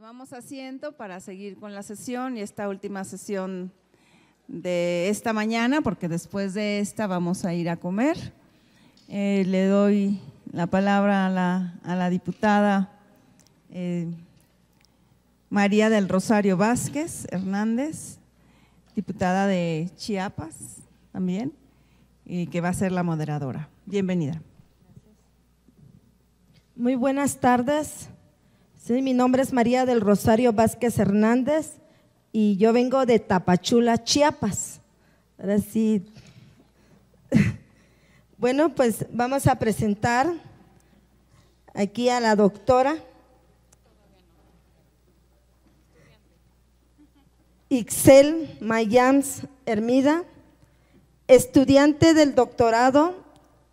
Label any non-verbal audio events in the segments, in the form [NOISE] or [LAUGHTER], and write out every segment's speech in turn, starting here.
Tomamos asiento para seguir con la sesión y esta última sesión de esta mañana, porque después de esta vamos a ir a comer. Eh, le doy la palabra a la, diputada eh, María del Rosario Vázquez Hernández, diputada de Chiapas también, y que va a ser la moderadora. Bienvenida. Muy buenas tardes. Sí, mi nombre es María del Rosario Vázquez Hernández y yo vengo de Tapachula, Chiapas. Ahora sí. [LAUGHS] Bueno, pues vamos a presentar aquí a la doctora Ixel Mayams Hermida, estudiante del doctorado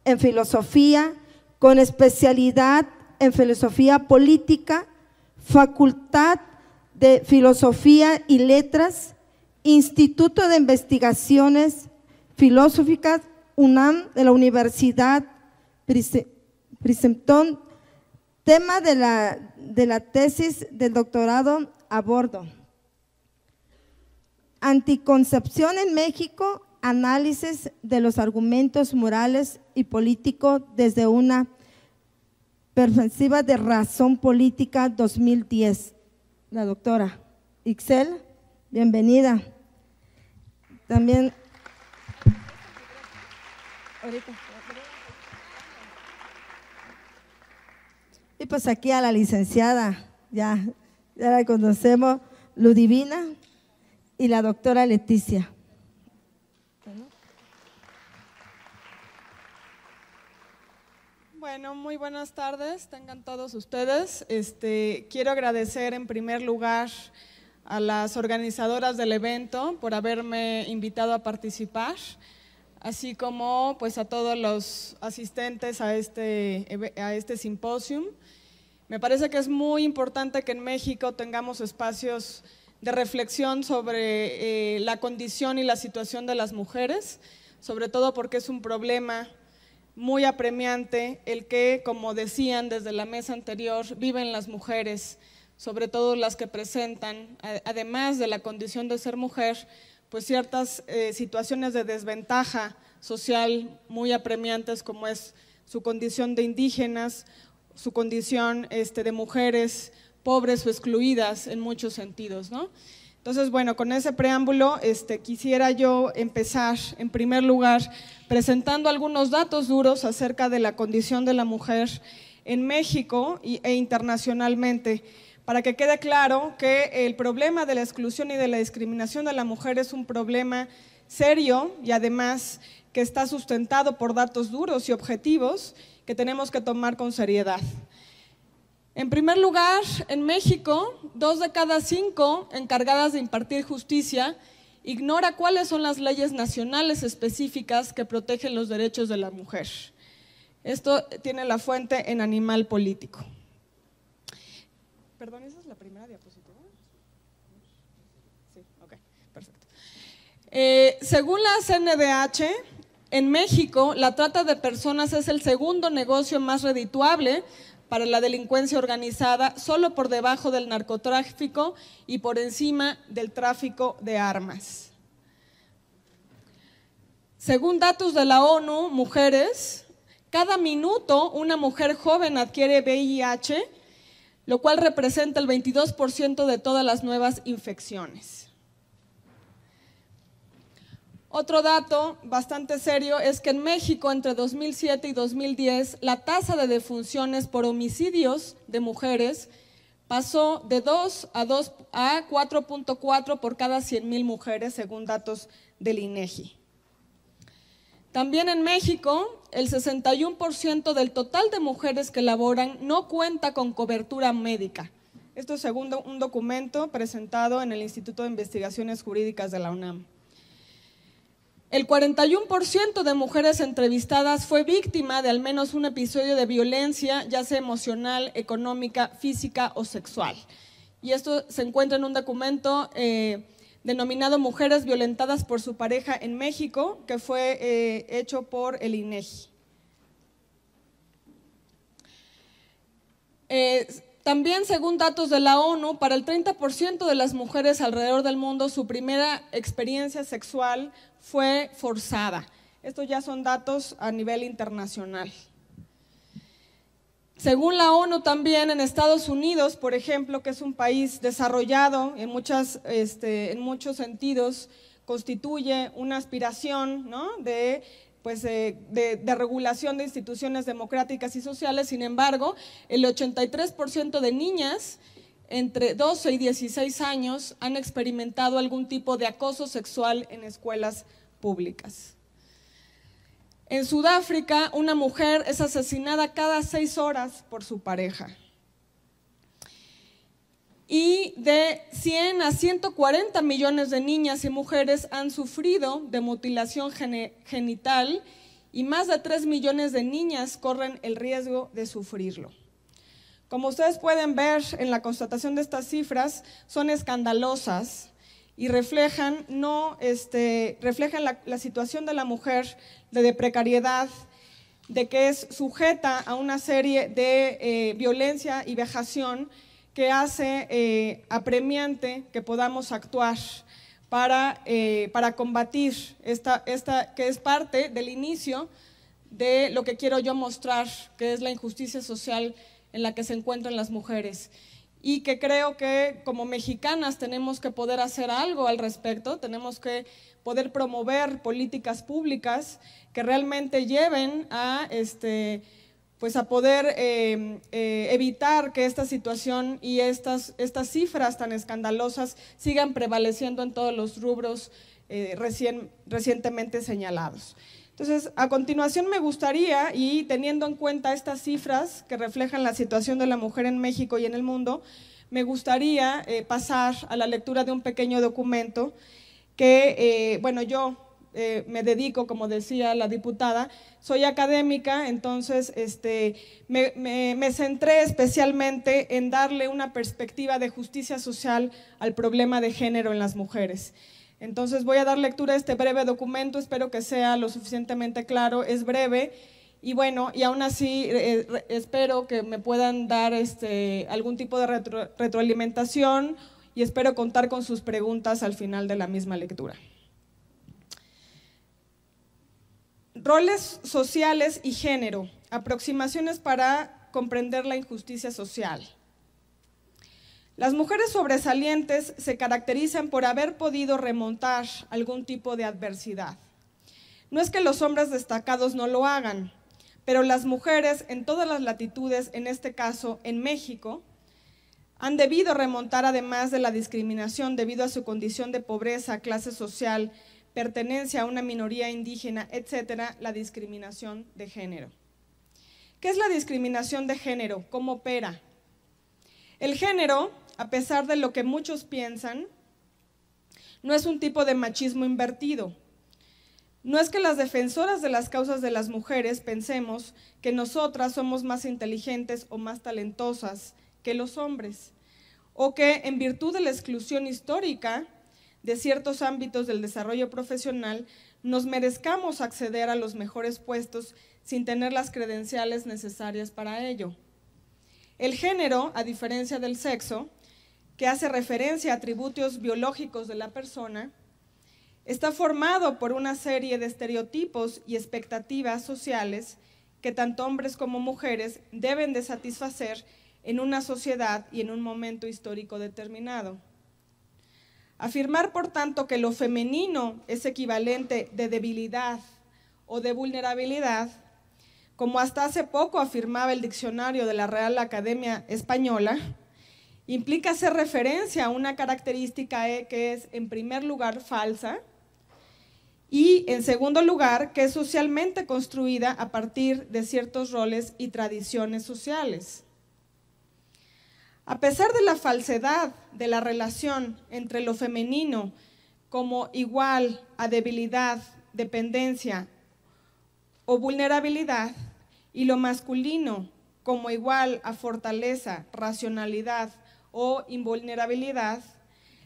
en filosofía con especialidad en filosofía política, Facultad de Filosofía y Letras, Instituto de Investigaciones Filosóficas UNAM de la Universidad Princeton, tema de la, de la tesis del doctorado a bordo. Anticoncepción en México, análisis de los argumentos morales y políticos desde una perspectiva de razón política 2010. La doctora Ixel, bienvenida. También. Y pues aquí a la licenciada, ya, ya la conocemos, Ludivina y la doctora Leticia. Bueno, muy buenas tardes, tengan todos ustedes. Este, quiero agradecer en primer lugar a las organizadoras del evento por haberme invitado a participar, así como pues a todos los asistentes a este, a este simposium. Me parece que es muy importante que en México tengamos espacios de reflexión sobre eh, la condición y la situación de las mujeres, sobre todo porque es un problema muy apremiante el que, como decían desde la mesa anterior, viven las mujeres, sobre todo las que presentan, además de la condición de ser mujer, pues ciertas eh, situaciones de desventaja social muy apremiantes como es su condición de indígenas, su condición este, de mujeres pobres o excluidas en muchos sentidos, ¿no? Entonces, bueno, con ese preámbulo este, quisiera yo empezar, en primer lugar, presentando algunos datos duros acerca de la condición de la mujer en México e internacionalmente, para que quede claro que el problema de la exclusión y de la discriminación de la mujer es un problema serio y además que está sustentado por datos duros y objetivos que tenemos que tomar con seriedad. En primer lugar, en México, dos de cada cinco encargadas de impartir justicia ignora cuáles son las leyes nacionales específicas que protegen los derechos de la mujer. Esto tiene la fuente en Animal Político. Perdón, ¿esa es la primera diapositiva? Sí, ok, perfecto. Eh, según la CNDH, en México la trata de personas es el segundo negocio más redituable para la delincuencia organizada solo por debajo del narcotráfico y por encima del tráfico de armas. Según datos de la ONU, mujeres, cada minuto una mujer joven adquiere VIH, lo cual representa el 22% de todas las nuevas infecciones. Otro dato bastante serio es que en México entre 2007 y 2010 la tasa de defunciones por homicidios de mujeres pasó de 2 a, 2 a 4.4 por cada 100.000 mujeres según datos del INEGI. También en México, el 61% del total de mujeres que laboran no cuenta con cobertura médica. Esto es según un documento presentado en el Instituto de Investigaciones Jurídicas de la UNAM. El 41% de mujeres entrevistadas fue víctima de al menos un episodio de violencia, ya sea emocional, económica, física o sexual. Y esto se encuentra en un documento eh, denominado Mujeres violentadas por su pareja en México, que fue eh, hecho por el INEGI. Eh, también según datos de la ONU, para el 30% de las mujeres alrededor del mundo su primera experiencia sexual fue forzada. Estos ya son datos a nivel internacional. Según la ONU también en Estados Unidos, por ejemplo, que es un país desarrollado en, muchas, este, en muchos sentidos, constituye una aspiración ¿no? de pues, de, regulación de instituciones democráticas y sociales. Sin embargo, el 83% de niñas entre 12 y 16 años han experimentado algún tipo de acoso sexual en escuelas públicas. En Sudáfrica, una mujer es asesinada cada seis horas por su pareja y de 100 a 140 millones de niñas y mujeres han sufrido de mutilación genital y más de 3 millones de niñas corren el riesgo de sufrirlo. Como ustedes pueden ver en la constatación de estas cifras, son escandalosas y reflejan, no, este, reflejan la, situación de la mujer de, precariedad, de que es sujeta a una serie de eh, violencia y vejación que hace eh, apremiante que podamos actuar para, eh, para combatir esta, esta, que es parte del inicio de lo que quiero yo mostrar, que es la injusticia social en la que se encuentran las mujeres. Y que creo que como mexicanas tenemos que poder hacer algo al respecto, tenemos que poder promover políticas públicas que realmente lleven a este, pues a poder em, eh, evitar que esta situación y estas, estas cifras tan escandalosas sigan prevaleciendo en todos los rubros eh, recientemente señalados. Entonces, a continuación me gustaría, y teniendo en cuenta estas cifras que reflejan la situación de la mujer en México y en el mundo, me gustaría eh, pasar a la lectura de un pequeño documento que, bueno, yo eh, me dedico, como decía la diputada, soy académica, entonces este, me, centré especialmente en darle una perspectiva de justicia social al problema de género en las mujeres. Entonces voy a dar lectura a este breve documento, espero que sea lo suficientemente claro, es breve y bueno, y aún así eh, espero que me puedan dar este, algún tipo de retroalimentación y espero contar con sus preguntas al final de la misma lectura. Roles sociales y género, aproximaciones para comprender la injusticia social. Las mujeres sobresalientes se caracterizan por haber podido remontar algún tipo de adversidad. No es que los hombres destacados no lo hagan, pero las mujeres en todas las latitudes, en este caso en México, han debido remontar además de la discriminación debido a su condición de pobreza, clase social, pertenencia a una minoría indígena, etcétera, la discriminación de género. ¿Qué es la discriminación de género? ¿Cómo opera? El género, a pesar de lo que muchos piensan, no es un tipo de machismo invertido. No es que las defensoras de las causas de las mujeres pensemos que nosotras somos más inteligentes o más talentosas que los hombres, o que en virtud de la exclusión histórica de ciertos ámbitos del desarrollo profesional, nos merezcamos acceder a los mejores puestos sin tener las credenciales necesarias para ello. El género, a diferencia del sexo, que hace referencia a atributos biológicos de la persona, está formado por una serie de estereotipos y expectativas sociales que tanto hombres como mujeres deben de satisfacer en una sociedad y en un momento histórico determinado. Afirmar, por tanto, que lo femenino es equivalente de debilidad o de vulnerabilidad, como hasta hace poco afirmaba el diccionario de la Real Academia Española, implica hacer referencia a una característica e que es, en primer lugar, falsa y, en segundo lugar, que es socialmente construida a partir de ciertos roles y tradiciones sociales. A pesar de la falsedad de la relación entre lo femenino como igual a debilidad, dependencia o vulnerabilidad y lo masculino como igual a fortaleza, racionalidad o invulnerabilidad,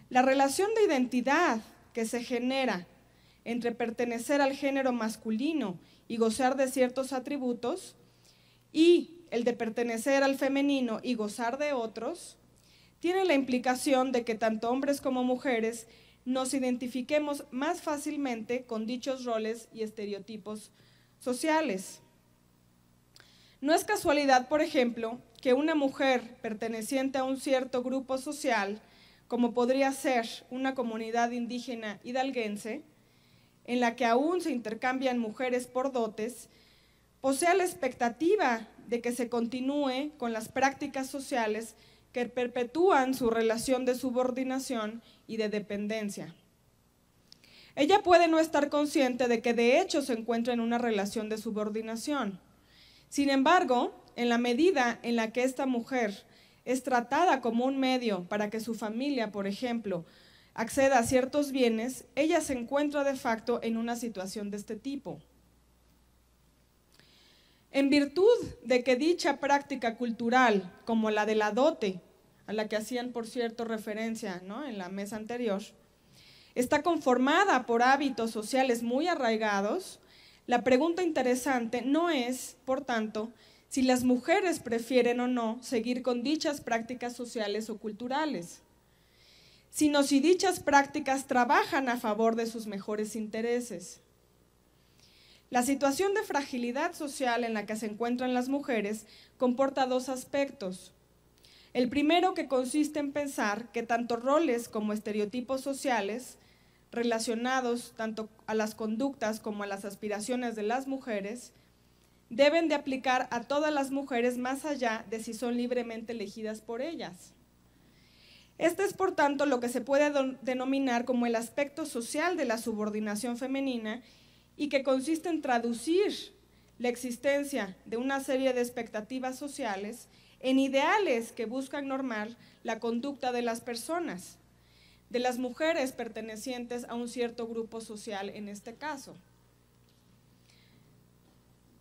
la relación de identidad que se genera entre pertenecer al género masculino y gozar de ciertos atributos y el de pertenecer al femenino y gozar de otros, tiene la implicación de que tanto hombres como mujeres nos identifiquemos más fácilmente con dichos roles y estereotipos sociales. No es casualidad, por ejemplo, que una mujer perteneciente a un cierto grupo social, como podría ser una comunidad indígena hidalguense, en la que aún se intercambian mujeres por dotes, posea la expectativa de que se continúe con las prácticas sociales que perpetúan su relación de subordinación y de dependencia. Ella puede no estar consciente de que de hecho se encuentra en una relación de subordinación. Sin embargo, en la medida en la que esta mujer es tratada como un medio para que su familia, por ejemplo, acceda a ciertos bienes, ella se encuentra de facto en una situación de este tipo. En virtud de que dicha práctica cultural, como la de la dote, a la que hacían, por cierto, referencia en la mesa anterior, está conformada por hábitos sociales muy arraigados, la pregunta interesante no es, por tanto, si las mujeres prefieren o no seguir con dichas prácticas sociales o culturales, sino si dichas prácticas trabajan a favor de sus mejores intereses. La situación de fragilidad social en la que se encuentran las mujeres comporta dos aspectos. El primero que consiste en pensar que tanto roles como estereotipos sociales relacionados tanto a las conductas como a las aspiraciones de las mujeres deben de aplicar a todas las mujeres más allá de si son libremente elegidas por ellas. Este es, por tanto, lo que se puede denominar como el aspecto social de la subordinación femenina y que consiste en traducir la existencia de una serie de expectativas sociales en ideales que buscan normar la conducta de las personas, de las mujeres pertenecientes a un cierto grupo social en este caso.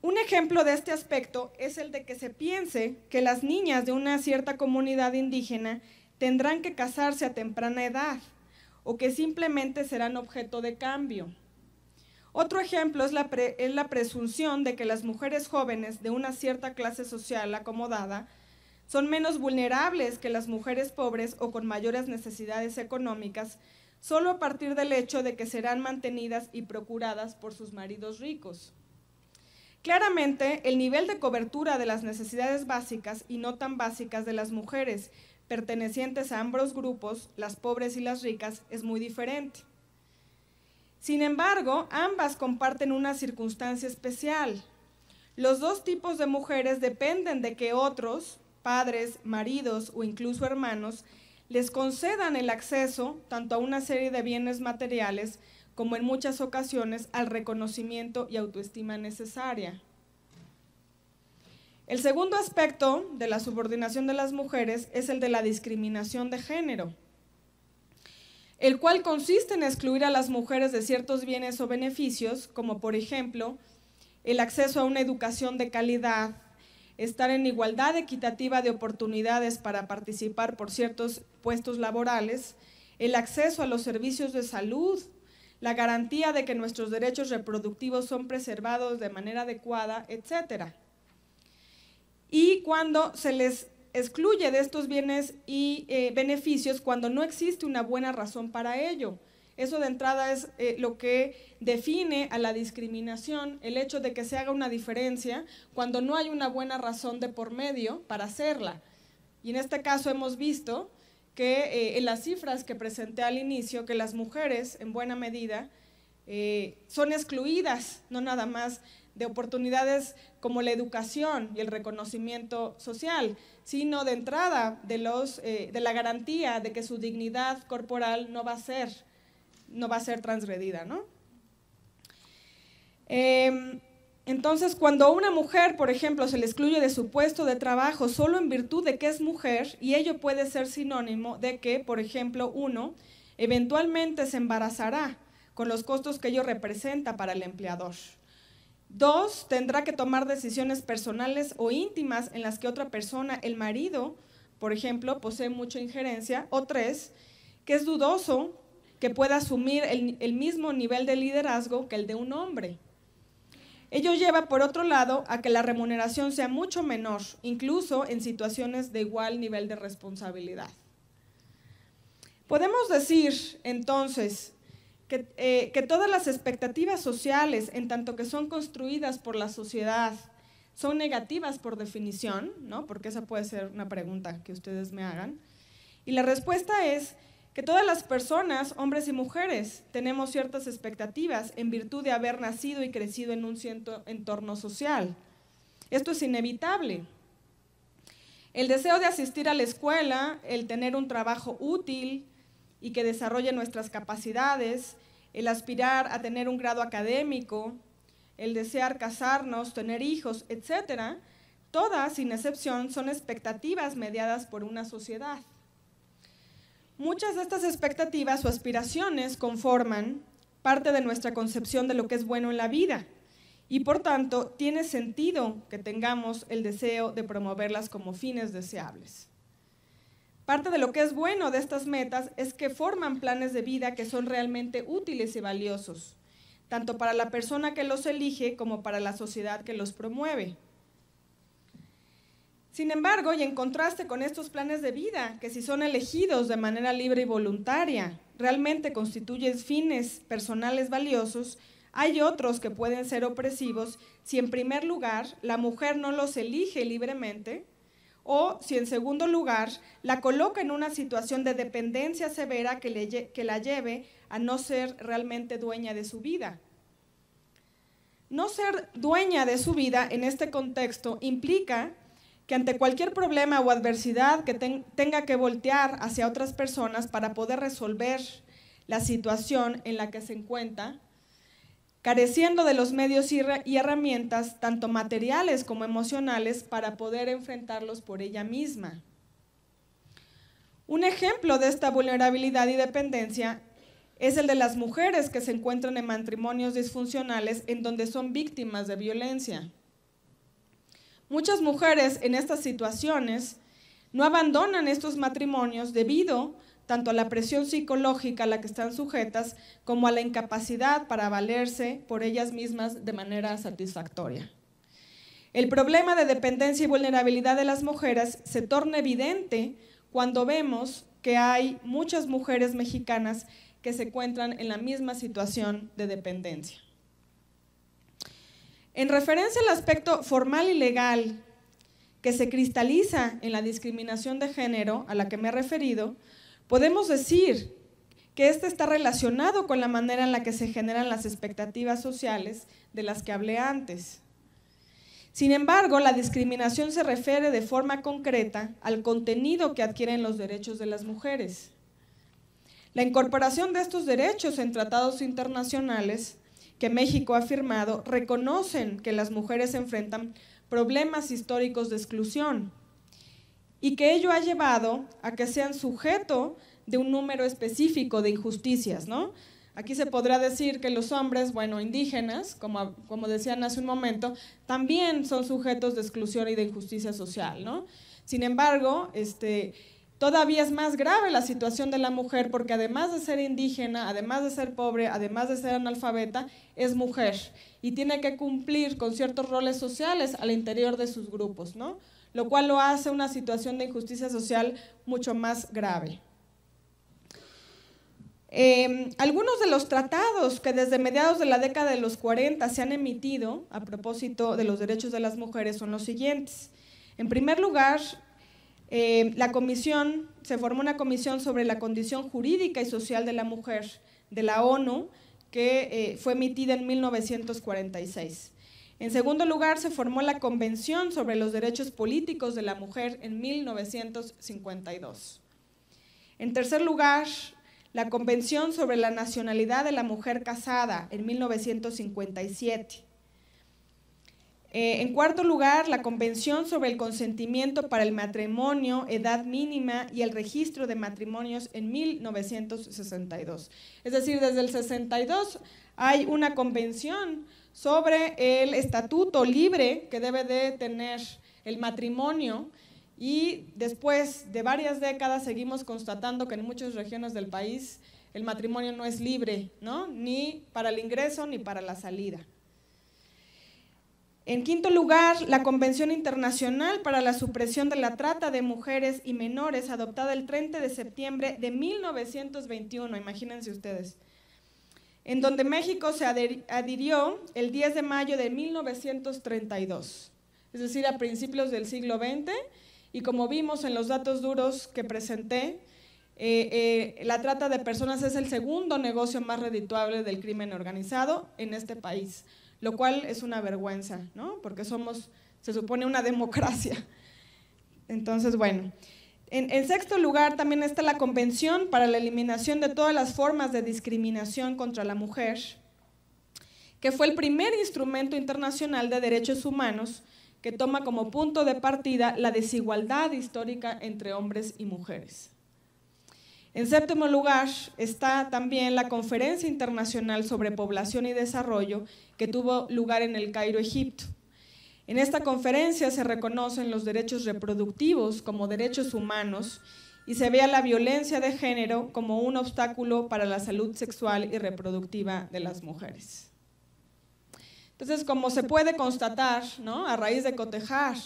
Un ejemplo de este aspecto es el de que se piense que las niñas de una cierta comunidad indígena tendrán que casarse a temprana edad o que simplemente serán objeto de cambio. Otro ejemplo es la, presunción de que las mujeres jóvenes de una cierta clase social acomodada son menos vulnerables que las mujeres pobres o con mayores necesidades económicas, solo a partir del hecho de que serán mantenidas y procuradas por sus maridos ricos. Claramente, el nivel de cobertura de las necesidades básicas y no tan básicas de las mujeres pertenecientes a ambos grupos, las pobres y las ricas, es muy diferente. Sin embargo, ambas comparten una circunstancia especial. Los dos tipos de mujeres dependen de que otros, padres, maridos o incluso hermanos, les concedan el acceso tanto a una serie de bienes materiales como en muchas ocasiones al reconocimiento y autoestima necesaria. El segundo aspecto de la subordinación de las mujeres es el de la discriminación de género el cual consiste en excluir a las mujeres de ciertos bienes o beneficios, como por ejemplo el acceso a una educación de calidad, estar en igualdad equitativa de oportunidades para participar por ciertos puestos laborales, el acceso a los servicios de salud, la garantía de que nuestros derechos reproductivos son preservados de manera adecuada, etc. Y cuando se les excluye de estos bienes y eh, beneficios cuando no existe una buena razón para ello. Eso de entrada es eh, lo que define a la discriminación, el hecho de que se haga una diferencia cuando no hay una buena razón de por medio para hacerla. Y en este caso hemos visto que eh, en las cifras que presenté al inicio, que las mujeres en buena medida son excluidas, no nada más de oportunidades como la educación y el reconocimiento social, sino de entrada de, los, eh, de la garantía de que su dignidad corporal no va a ser, no va a ser transgredida. ¿no? Em, entonces, cuando a una mujer, por ejemplo, se le excluye de su puesto de trabajo solo en virtud de que es mujer, y ello puede ser sinónimo de que, por ejemplo, uno eventualmente se embarazará con los costos que ello representa para el empleador. Dos, tendrá que tomar decisiones personales o íntimas en las que otra persona, el marido, por ejemplo, posee mucha injerencia. O tres, que es dudoso que pueda asumir el, mismo nivel de liderazgo que el de un hombre. Ello lleva, por otro lado, a que la remuneración sea mucho menor, incluso en situaciones de igual nivel de responsabilidad. Podemos decir, entonces, que, eh, todas las expectativas sociales, en tanto que son construidas por la sociedad, son negativas por definición, ¿no? Porque esa puede ser una pregunta que ustedes me hagan. Y la respuesta es que todas las personas, hombres y mujeres, tenemos ciertas expectativas en virtud de haber nacido y crecido en un cierto entorno social. Esto es inevitable. El deseo de asistir a la escuela, el tener un trabajo útil y que desarrolle nuestras capacidades, el aspirar a tener un grado académico, el desear casarnos, tener hijos, etcétera, todas, sin excepción, son expectativas mediadas por una sociedad. Muchas de estas expectativas o aspiraciones conforman parte de nuestra concepción de lo que es bueno en la vida y por tanto tiene sentido que tengamos el deseo de promoverlas como fines deseables. Parte de lo que es bueno de estas metas es que forman planes de vida que son realmente útiles y valiosos, tanto para la persona que los elige como para la sociedad que los promueve. Sin embargo, y en contraste con estos planes de vida, que si son elegidos de manera libre y voluntaria, realmente constituyen fines personales valiosos, hay otros que pueden ser opresivos si en primer lugar la mujer no los elige libremente o si en segundo lugar la coloca en una situación de dependencia severa que, la lleve a no ser realmente dueña de su vida. No ser dueña de su vida en este contexto implica que ante cualquier problema o adversidad que tenga que voltear hacia otras personas para poder resolver la situación en la que se encuentra, careciendo de los medios y, herramientas, tanto materiales como emocionales, para poder enfrentarlos por ella misma. Un ejemplo de esta vulnerabilidad y dependencia es el de las mujeres que se encuentran en matrimonios disfuncionales en donde son víctimas de violencia. Muchas mujeres en estas situaciones no abandonan estos matrimonios debido tanto a la presión psicológica a la que están sujetas como a la incapacidad para valerse por ellas mismas de manera satisfactoria. El problema de dependencia y vulnerabilidad de las mujeres se torna evidente cuando vemos que hay muchas mujeres mexicanas que se encuentran en la misma situación de dependencia. En referencia al aspecto formal y legal que se cristaliza en la discriminación de género a la que me he referido, podemos decir que este está relacionado con la manera en la que se generan las expectativas sociales de las que hablé antes. Sin embargo, la discriminación se refiere de forma concreta al contenido que adquieren los derechos de las mujeres. La incorporación de estos derechos en tratados internacionales que México ha firmado reconocen que las mujeres enfrentan problemas históricos de exclusión y que ello ha llevado a que sean sujeto de un número específico de injusticias, ¿no? Aquí se podrá decir que los hombres, bueno, indígenas, como, como decían hace un momento, también son sujetos de exclusión y de injusticia social, ¿no? Sin embargo, este, Todavía es más grave la situación de la mujer porque además de ser indígena, además de ser pobre, además de ser analfabeta, es mujer y tiene que cumplir con ciertos roles sociales al interior de sus grupos, ¿no? Lo cual lo hace una situación de injusticia social mucho más grave. Em, algunos de los tratados que desde mediados de la década de los 40 se han emitido a propósito de los derechos de las mujeres son los siguientes. En primer lugar, eh, la comisión, se formó una comisión sobre la condición jurídica y social de la mujer de la ONU, que eh, fue emitida en 1946. En segundo lugar, se formó la Convención sobre los Derechos Políticos de la Mujer en 1952. En tercer lugar, la Convención sobre la Nacionalidad de la Mujer Casada en 1957. Eh, en cuarto lugar, la Convención sobre el Consentimiento para el Matrimonio, Edad Mínima y el Registro de Matrimonios en 1962. Es decir, desde el 62 hay una convención sobre el estatuto libre que debe de tener el matrimonio y después de varias décadas seguimos constatando que en muchas regiones del país el matrimonio no es libre, ¿no? ni para el ingreso ni para la salida. En quinto lugar, la Convención Internacional para la Supresión de la Trata de Mujeres y Menores, adoptada el 30 de septiembre de 1921, imagínense ustedes, en donde México se adhirió el 10 de mayo de 1932, es decir, a principios del siglo XX, y como vimos en los datos duros que presenté, eh, eh, la trata de personas es el segundo negocio más redituable del crimen organizado en este país lo cual es una vergüenza, ¿no? Porque somos, se supone, una democracia. Entonces, bueno. En, sexto lugar, también está la Convención para la Eliminación de todas las formas de discriminación contra la mujer, que fue el primer instrumento internacional de derechos humanos que toma como punto de partida la desigualdad histórica entre hombres y mujeres. En séptimo lugar está también la Conferencia Internacional sobre Población y Desarrollo que tuvo lugar en el Cairo, Egipto. En esta conferencia se reconocen los derechos reproductivos como derechos humanos y se ve a la violencia de género como un obstáculo para la salud sexual y reproductiva de las mujeres. Entonces, como se puede constatar, ¿no? a raíz de cotejar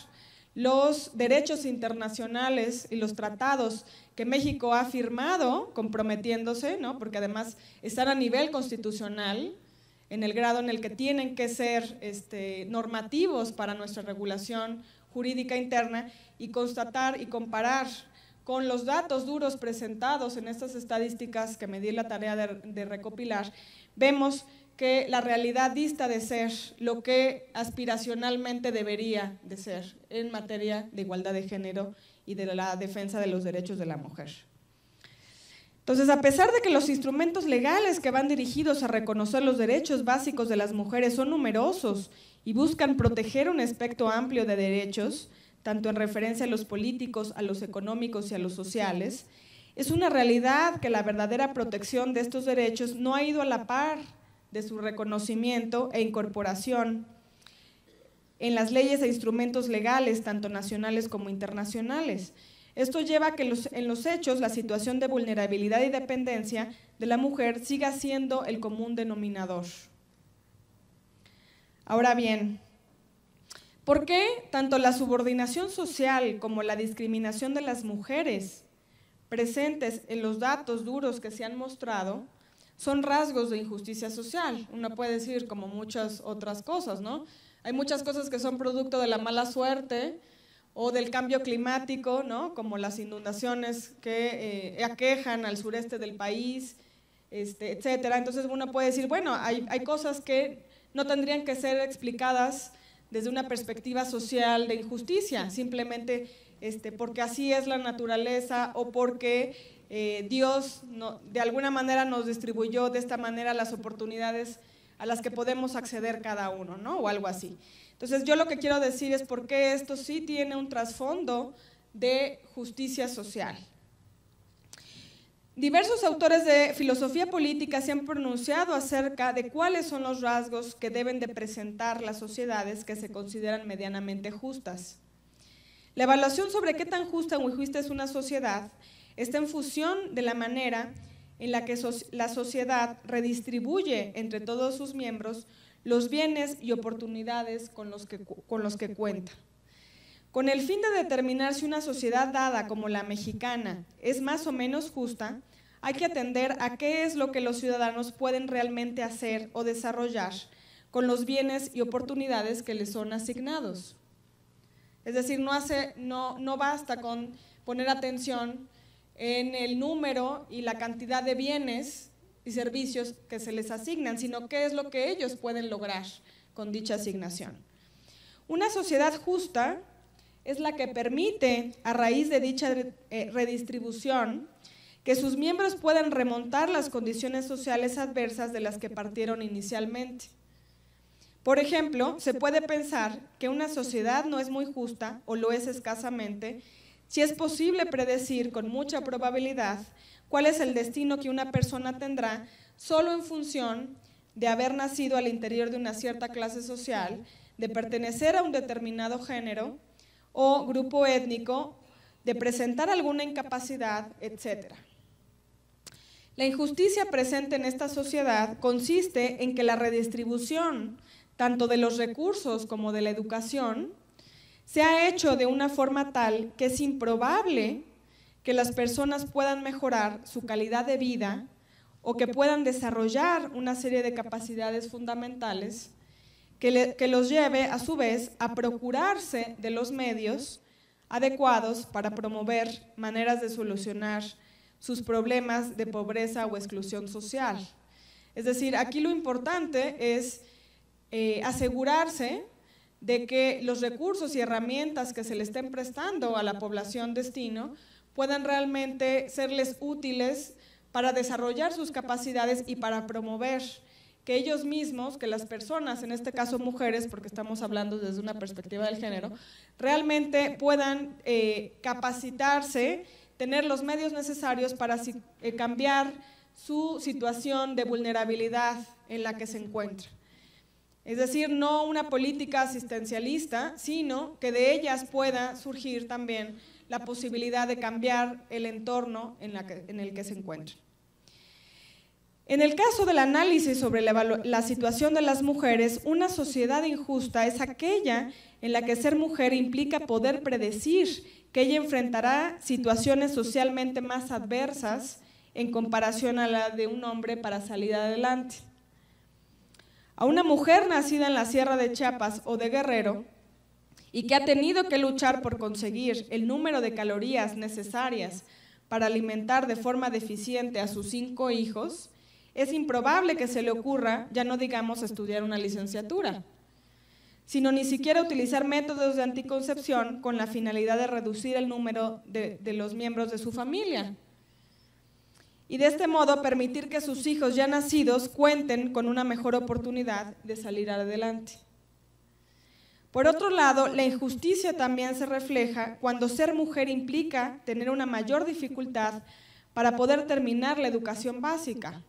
los derechos internacionales y los tratados que México ha firmado comprometiéndose, ¿no? porque además están a nivel constitucional, en el grado en el que tienen que ser este, normativos para nuestra regulación jurídica interna y constatar y comparar con los datos duros presentados en estas estadísticas que me di la tarea de recopilar, vemos que la realidad dista de ser lo que aspiracionalmente debería de ser en materia de igualdad de género y de la defensa de los derechos de la mujer. Entonces, a pesar de que los instrumentos legales que van dirigidos a reconocer los derechos básicos de las mujeres son numerosos y buscan proteger un espectro amplio de derechos, tanto en referencia a los políticos, a los económicos y a los sociales, es una realidad que la verdadera protección de estos derechos no ha ido a la par de su reconocimiento e incorporación en las leyes e instrumentos legales, tanto nacionales como internacionales. Esto lleva a que en los hechos la situación de vulnerabilidad y dependencia de la mujer siga siendo el común denominador. Ahora bien, ¿por qué tanto la subordinación social como la discriminación de las mujeres presentes en los datos duros que se han mostrado son rasgos de injusticia social. Uno puede decir como muchas otras cosas, ¿no? Hay muchas cosas que son producto de la mala suerte o del cambio climático, ¿no? Como las inundaciones que eh, aquejan al sureste del país, este, etcétera. Entonces uno puede decir, bueno, hay, hay cosas que no tendrían que ser explicadas desde una perspectiva social de injusticia, simplemente este, porque así es la naturaleza o porque eh, Dios de alguna manera nos distribuyó de esta manera las oportunidades a las que podemos acceder cada uno, ¿no? O algo así. Entonces yo lo que quiero decir es por qué esto sí tiene un trasfondo de justicia social. Diversos autores de filosofía política se han pronunciado acerca de cuáles son los rasgos que deben de presentar las sociedades que se consideran medianamente justas. La evaluación sobre qué tan justa o injusta es una sociedad está en función de la manera en la que la sociedad redistribuye entre todos sus miembros los bienes y oportunidades con los que, con los que cuenta. Con el fin de determinar si una sociedad dada como la mexicana es más o menos justa, hay que atender a qué es lo que los ciudadanos pueden realmente hacer o desarrollar con los bienes y oportunidades que les son asignados. Es decir, no, hace, no, no basta con poner atención en el número y la cantidad de bienes y servicios que se les asignan, sino qué es lo que ellos pueden lograr con dicha asignación. Una sociedad justa es la que permite, a raíz de dicha eh, redistribución, que sus miembros puedan remontar las condiciones sociales adversas de las que partieron inicialmente. Por ejemplo, se puede pensar que una sociedad no es muy justa o lo es escasamente si es posible predecir con mucha probabilidad cuál es el destino que una persona tendrá solo en función de haber nacido al interior de una cierta clase social, de pertenecer a un determinado género o grupo étnico, de presentar alguna incapacidad, etc. La injusticia presente en esta sociedad consiste en que la redistribución tanto de los recursos como de la educación, se ha hecho de una forma tal que es improbable que las personas puedan mejorar su calidad de vida o que puedan desarrollar una serie de capacidades fundamentales que, los lleve a su vez a procurarse de los medios adecuados para promover maneras de solucionar sus problemas de pobreza o exclusión social. Es decir, aquí lo importante es eh, asegurarse de que los recursos y herramientas que se le estén prestando a la población destino puedan realmente serles útiles para desarrollar sus capacidades y para promover que ellos mismos, que las personas, en este caso mujeres, porque estamos hablando desde una perspectiva del género, realmente puedan eh, capacitarse, tener los medios necesarios para eh, cambiar su situación de vulnerabilidad en la que se encuentra. Es decir, no una política asistencialista, sino que de ellas pueda surgir también la posibilidad de cambiar el entorno en, el que se encuentran. En el caso del análisis sobre la, situación de las mujeres, una sociedad injusta es aquella en la que ser mujer implica poder predecir que ella enfrentará situaciones socialmente más adversas en comparación a la de un hombre para salir adelante. A una mujer nacida en la Sierra de Chiapas o de Guerrero y que ha tenido que luchar por conseguir el número de calorías necesarias para alimentar de forma deficiente a sus cinco hijos, es improbable que se le ocurra, ya no digamos estudiar una licenciatura, sino ni siquiera utilizar métodos de anticoncepción con la finalidad de reducir el número de, los miembros de su familia. Y de este modo permitir que sus hijos ya nacidos cuenten con una mejor oportunidad de salir adelante. Por otro lado, la injusticia también se refleja cuando ser mujer implica tener una mayor dificultad para poder terminar la educación básica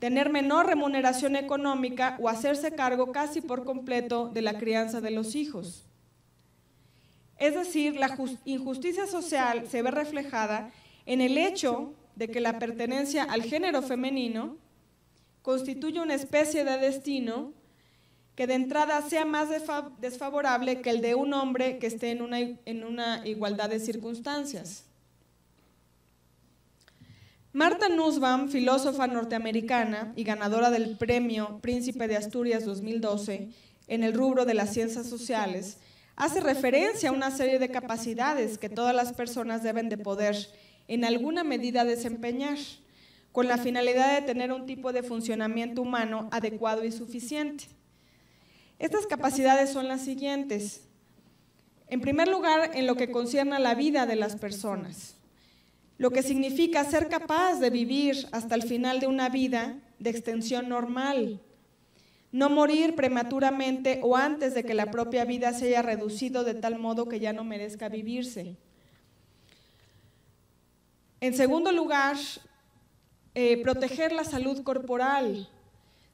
tener menor remuneración económica o hacerse cargo casi por completo de la crianza de los hijos. Es decir, la injusticia social se ve reflejada en el hecho de que la pertenencia al género femenino constituye una especie de destino que de entrada sea más desfavorable que el de un hombre que esté en una, en una igualdad de circunstancias. Marta Nussbaum, filósofa norteamericana y ganadora del Premio Príncipe de Asturias 2012 en el rubro de las ciencias sociales, hace referencia a una serie de capacidades que todas las personas deben de poder en alguna medida desempeñar, con la finalidad de tener un tipo de funcionamiento humano adecuado y suficiente. Estas capacidades son las siguientes. En primer lugar, en lo que concierne a la vida de las personas lo que significa ser capaz de vivir hasta el final de una vida de extensión normal, no morir prematuramente o antes de que la propia vida se haya reducido de tal modo que ya no merezca vivirse. En segundo lugar, eh, proteger la salud corporal,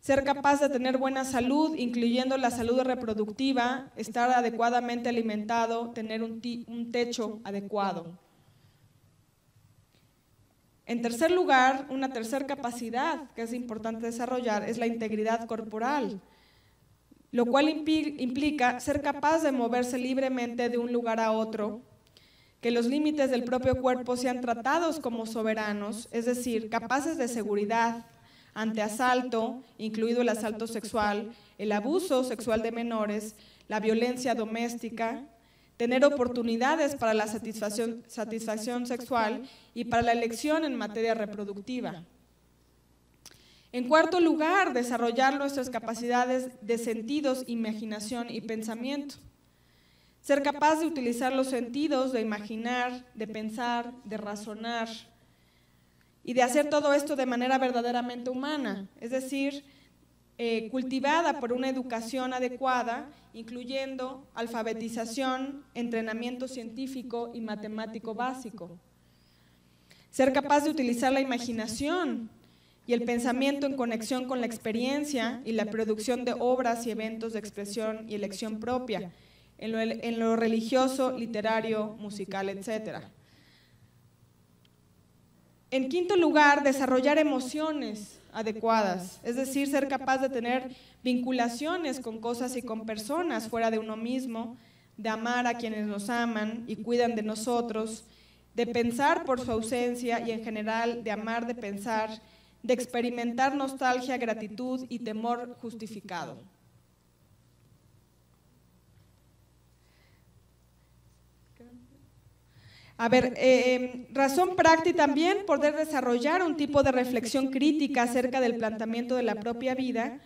ser capaz de tener buena salud, incluyendo la salud reproductiva, estar adecuadamente alimentado, tener un techo adecuado. En tercer lugar, una tercera capacidad que es importante desarrollar es la integridad corporal, lo cual implica ser capaz de moverse libremente de un lugar a otro, que los límites del propio cuerpo sean tratados como soberanos, es decir, capaces de seguridad ante asalto, incluido el asalto sexual, el abuso sexual de menores, la violencia doméstica, tener oportunidades para la satisfacción, sexual y para la elección en materia reproductiva. En cuarto lugar, desarrollar nuestras capacidades de sentidos, imaginación y pensamiento. Ser capaz de utilizar los sentidos, de imaginar, de pensar, de razonar y de hacer todo esto de manera verdaderamente humana, es decir, eh, cultivada por una educación adecuada, incluyendo alfabetización, entrenamiento científico y matemático básico. Ser capaz de utilizar la imaginación y el pensamiento en conexión con la experiencia y la producción de obras y eventos de expresión y elección propia, en lo, religioso, literario, musical, etc. En quinto lugar, desarrollar emociones adecuadas, es decir, ser capaz de tener vinculaciones con cosas y con personas fuera de uno mismo, de amar a quienes nos aman y cuidan de nosotros, de pensar por su ausencia y en general de amar, de pensar, de experimentar nostalgia, gratitud y temor justificado. A ver, em, razón práctica también poder desarrollar un tipo de reflexión crítica acerca del planteamiento de la propia vida.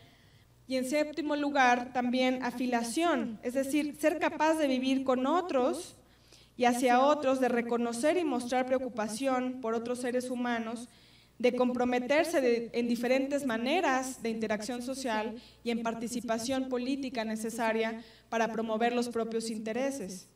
Y en séptimo lugar, también afilación, es decir, ser capaz de vivir con otros y hacia otros, de reconocer y mostrar preocupación por otros seres humanos, de comprometerse en diferentes maneras de interacción social y en participación política necesaria para promover los propios intereses.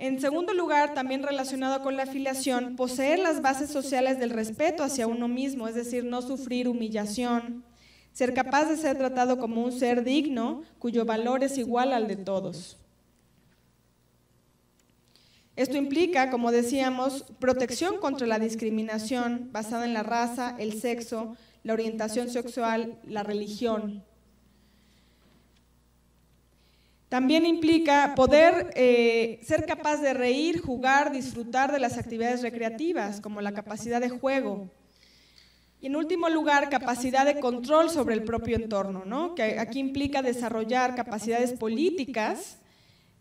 En segundo lugar, también relacionado con la afiliación, poseer las bases sociales del respeto hacia uno mismo, es decir, no sufrir humillación, ser capaz de ser tratado como un ser digno cuyo valor es igual al de todos. Esto implica, como decíamos, protección contra la discriminación basada en la raza, el sexo, la orientación sexual, la religión. También implica poder eh, ser capaz de reír, jugar, disfrutar de las actividades recreativas, como la capacidad de juego. Y en último lugar, capacidad de control sobre el propio entorno, ¿no? que aquí implica desarrollar capacidades políticas,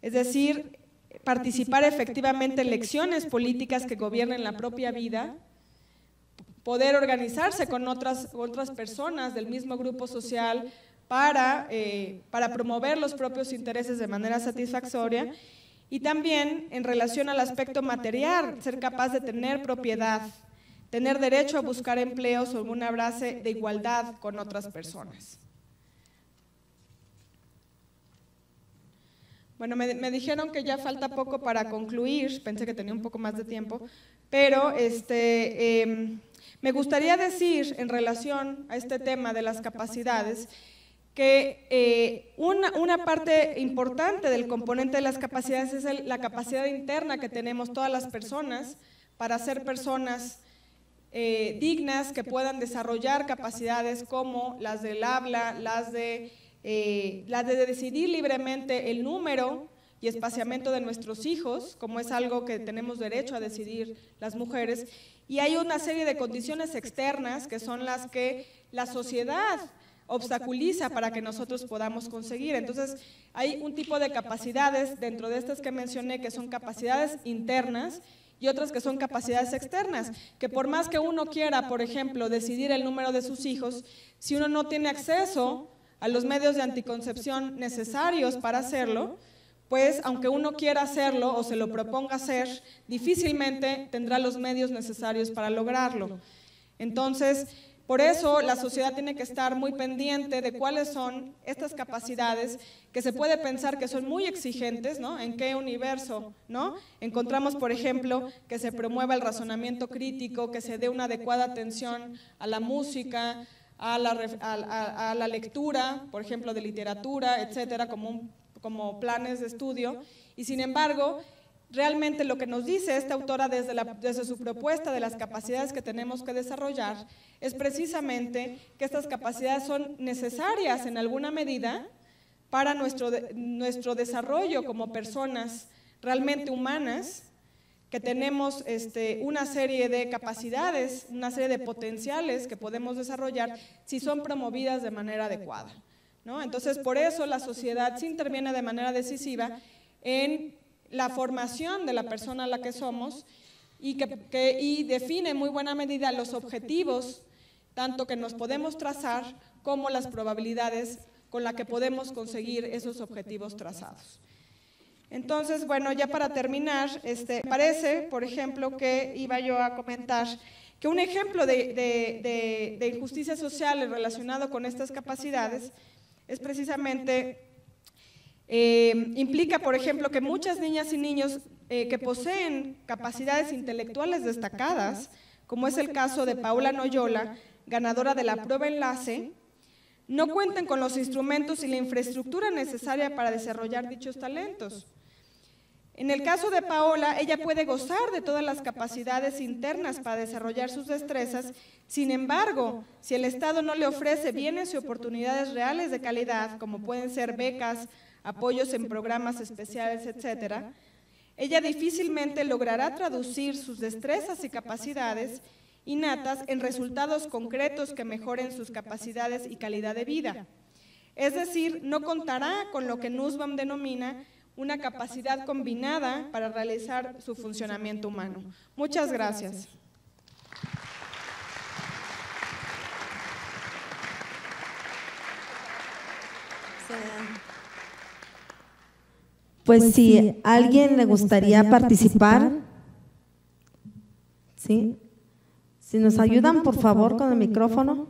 es decir, participar efectivamente en elecciones políticas que gobiernen la propia vida, poder organizarse con otras, otras personas del mismo grupo social, para, eh, para promover los propios intereses de manera satisfactoria y también en relación al aspecto material, ser capaz de tener propiedad, tener derecho a buscar empleo sobre una base de igualdad con otras personas. Bueno, me, dijeron que ya falta poco para concluir, pensé que tenía un poco más de tiempo, pero este, em, me gustaría decir en relación a este tema de las capacidades, que eh, una, parte importante del componente de las capacidades es la capacidad interna que tenemos todas las personas para ser personas eh, dignas que puedan desarrollar capacidades como las del habla, las de, eh, las de decidir libremente el número y espaciamiento de nuestros hijos, como es algo que tenemos derecho a decidir las mujeres. Y hay una serie de condiciones externas que son las que la sociedad obstaculiza para que nosotros podamos conseguir. Entonces, hay un tipo de capacidades dentro de estas que mencioné que son capacidades internas y otras que son capacidades externas, que por más que uno quiera, por ejemplo, decidir el número de sus hijos, si uno no tiene acceso a los medios de anticoncepción necesarios para hacerlo, pues aunque uno quiera hacerlo o se lo proponga hacer, difícilmente tendrá los medios necesarios para lograrlo. Entonces, por eso la sociedad tiene que estar muy pendiente de cuáles son estas capacidades que se puede pensar que son muy exigentes, ¿no? En qué universo, ¿no? Encontramos, por ejemplo, que se promueva el razonamiento crítico, que se dé una adecuada atención a la música, a la, lectura, por ejemplo, de literatura, etcétera, como, como planes de estudio. Y sin embargo, realmente lo que nos dice esta autora desde, su propuesta de las capacidades que tenemos que desarrollar es precisamente que estas capacidades son necesarias en alguna medida para nuestro, desarrollo como personas realmente humanas, que tenemos este, una serie de capacidades, una serie de potenciales que podemos desarrollar si son promovidas de manera adecuada. ¿no? Entonces, por eso la sociedad sí interviene de manera decisiva en la formación de la persona a la que somos y, que, y define en muy buena medida los objetivos, tanto que nos podemos trazar como las probabilidades con las que podemos conseguir esos objetivos trazados. Entonces, bueno, ya para terminar, este, parece, por ejemplo, que iba yo a comentar que un ejemplo de, de, de injusticia social relacionado con estas capacidades es precisamente eh, implica, por ejemplo, que muchas niñas y niños eh, que poseen capacidades intelectuales destacadas, como es el caso de Paula Noyola, ganadora de la prueba enlace, no cuenten con los instrumentos y la infraestructura necesaria para desarrollar dichos talentos. En el caso de Paola, ella puede gozar de todas las capacidades internas para desarrollar sus destrezas. Sin embargo, si el Estado no le ofrece bienes y oportunidades reales de calidad, como pueden ser becas, apoyos en programas especiales, etcétera, ella difícilmente logrará traducir sus destrezas y capacidades innatas en resultados concretos que mejoren sus capacidades y calidad de vida. Es decir, no contará con lo que Nussbaum denomina una capacidad combinada para realizar su funcionamiento humano. Muchas gracias. Pues si a alguien le gustaría participar, ¿sí? Si nos ayudan, por favor, con el micrófono.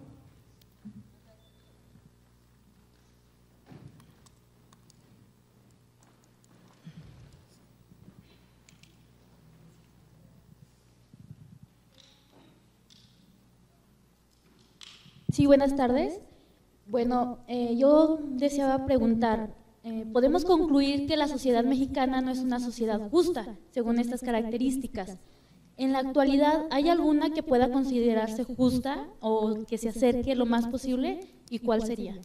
Sí, buenas tardes. Bueno, eh, yo deseaba preguntar, eh, ¿podemos concluir que la sociedad mexicana no es una sociedad justa, según estas características? En la actualidad, ¿hay alguna que pueda considerarse justa o que se acerque lo más posible? ¿Y cuál sería?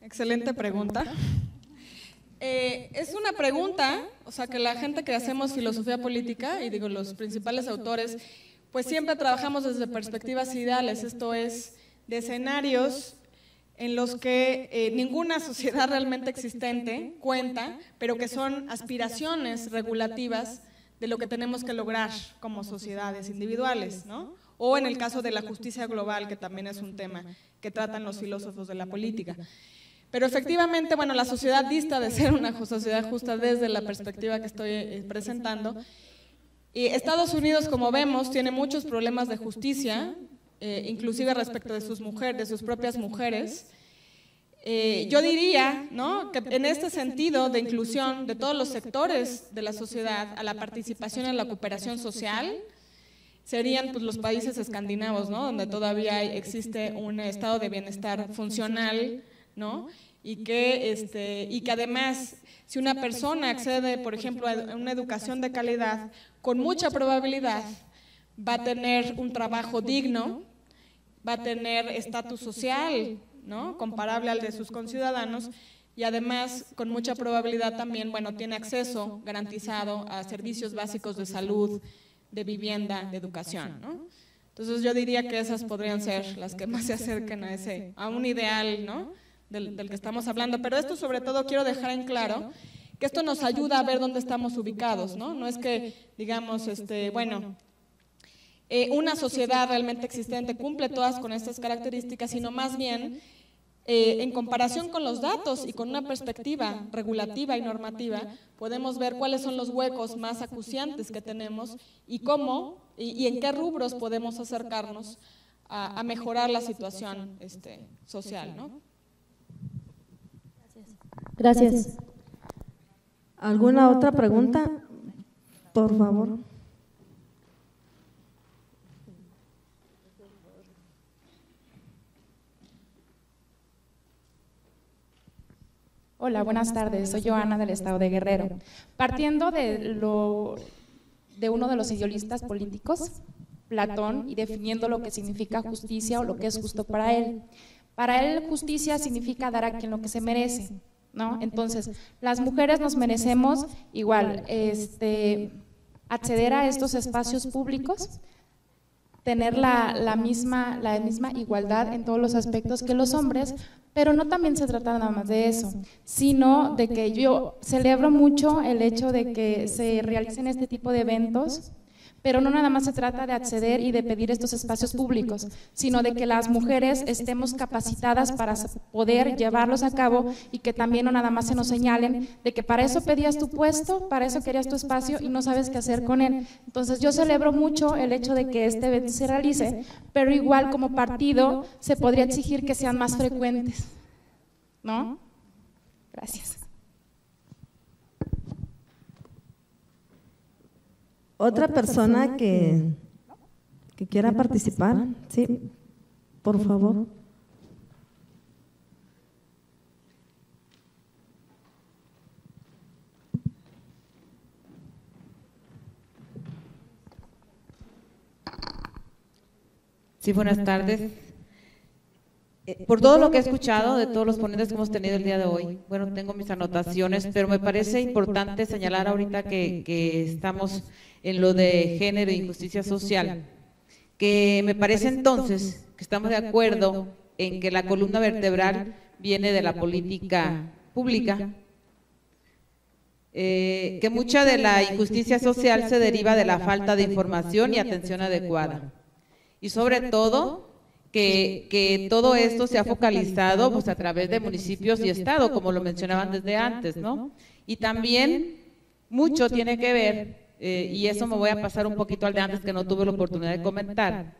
Excelente pregunta. Eh, es una pregunta, o sea, que la gente que hacemos filosofía política, y digo los principales autores, pues siempre trabajamos desde perspectivas ideales, esto es, de escenarios en los que eh, ninguna sociedad realmente existente cuenta, pero que son aspiraciones regulativas de lo que tenemos que lograr como sociedades individuales, ¿no? O en el caso de la justicia global, que también es un tema que tratan los filósofos de la política. Pero efectivamente, bueno, la sociedad dista de ser una sociedad justa desde la perspectiva que estoy eh, presentando y Estados Unidos, como vemos, tiene muchos problemas de justicia, eh, inclusive respecto de sus mujeres, de sus propias mujeres. Eh, yo diría ¿no? que en este sentido de inclusión de todos los sectores de la sociedad a la participación en la cooperación social, serían pues, los países escandinavos, ¿no? donde todavía existe un estado de bienestar funcional, ¿no? y, que, este, y que además si una persona accede, por ejemplo, a una educación de calidad, con mucha probabilidad va a tener un trabajo digno, va a tener estatus social, ¿no? comparable al de sus conciudadanos y además con mucha probabilidad también, bueno, tiene acceso garantizado a servicios básicos de salud, de vivienda, de educación, Entonces yo diría que esas podrían ser las que más se acerquen a ese a un ideal, ¿no? del, que estamos hablando, pero esto sobre todo quiero dejar en claro que esto nos ayuda a ver dónde estamos ubicados, ¿no? No es que digamos, este, bueno, eh, una sociedad realmente existente cumple todas con estas características, sino más bien eh, en comparación con los datos y con una perspectiva regulativa y normativa, podemos ver cuáles son los huecos más acuciantes que tenemos y cómo y, en qué rubros podemos acercarnos a, mejorar la situación este, social. ¿no? Gracias. ¿Alguna otra pregunta? Por favor. Hola, buenas tardes. Soy Joana del Estado de Guerrero. Partiendo de, lo, de uno de los idealistas políticos, Platón, y definiendo lo que significa justicia o lo que es justo para él. Para él justicia significa dar a quien lo que se merece. ¿no? Entonces, las mujeres nos merecemos igual este, acceder a estos espacios públicos, tener la, misma, la misma igualdad en todos los aspectos que los hombres, pero no también se trata nada más de eso, sino de que yo celebro mucho el hecho de que se realicen este tipo de eventos pero no nada más se trata de acceder y de pedir estos espacios públicos, sino de que las mujeres estemos capacitadas para poder llevarlos a cabo y que también no nada más se nos señalen de que para eso pedías tu puesto, para eso querías tu espacio y no sabes qué hacer con él. Entonces yo celebro mucho el hecho de que este evento se realice, pero igual como partido se podría exigir que sean más frecuentes. ¿No? Gracias. Otra persona que, que quiera participar, sí, por favor. Sí, buenas tardes. Eh, eh, por todo lo que he escuchado de todos los ponentes que hemos tenido el día de hoy, bueno, tengo mis anotaciones, pero me parece importante señalar ahorita que, que estamos en lo de género y justicia social, que me parece entonces que estamos de acuerdo en que la columna vertebral viene de la política pública, eh, que mucha de la injusticia social se deriva de la falta de información y atención adecuada. Y sobre todo, que, todo esto se ha focalizado pues, a través de municipios y Estado, como lo mencionaban desde antes, ¿no? Y también mucho tiene que ver, eh, y eso me voy a pasar un poquito al de antes que no tuve la oportunidad de comentar,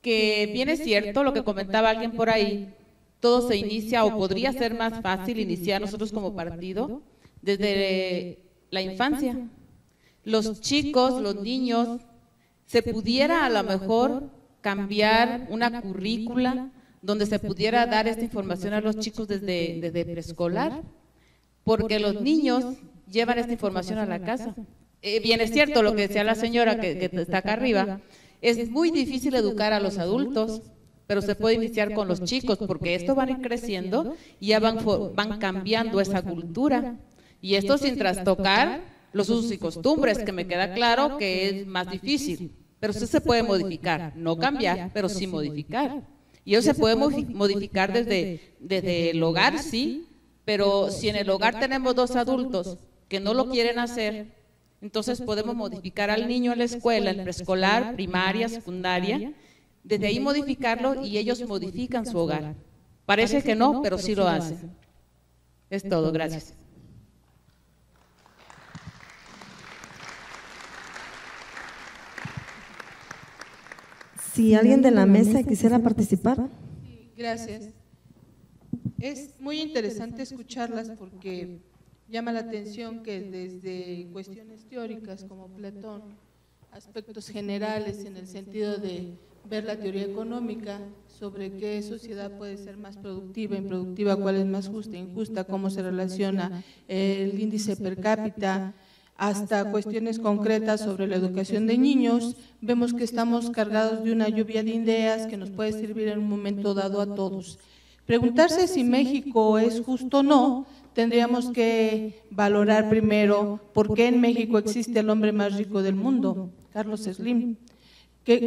que bien es cierto lo que comentaba alguien por ahí, todo se inicia o podría ser más fácil iniciar nosotros como partido desde la infancia. Los chicos, los niños, se pudiera a lo mejor cambiar una currícula donde se pudiera dar esta información a los chicos desde, desde preescolar, porque los niños llevan esta información a la casa. Eh, bien es cierto lo que decía la señora que, que está acá arriba, es muy difícil educar a los adultos, pero se puede iniciar con los chicos, porque esto van a ir creciendo y ya van, van cambiando esa cultura. Y esto sin trastocar los usos y costumbres, que me queda claro que es más difícil. Pero usted se puede modificar, no cambiar, pero sí modificar. Y eso se puede modificar desde, desde el hogar, sí, pero si en el hogar tenemos dos adultos que no lo quieren hacer, entonces podemos modificar al niño en la escuela, en preescolar, primaria, secundaria, desde ahí modificarlo y ellos modifican su hogar. Parece que no, pero sí lo hacen. Es todo, gracias. Si alguien de la mesa quisiera participar. gracias. Es muy interesante escucharlas porque llama la atención que desde cuestiones teóricas como Platón, aspectos generales en el sentido de ver la teoría económica sobre qué sociedad puede ser más productiva, improductiva, cuál es más justa, injusta, cómo se relaciona el índice per cápita, hasta cuestiones concretas sobre la educación de niños, vemos que estamos cargados de una lluvia de ideas que nos puede servir en un momento dado a todos. Preguntarse si México es justo o no, tendríamos que valorar primero por qué en México existe el hombre más rico del mundo, Carlos Slim.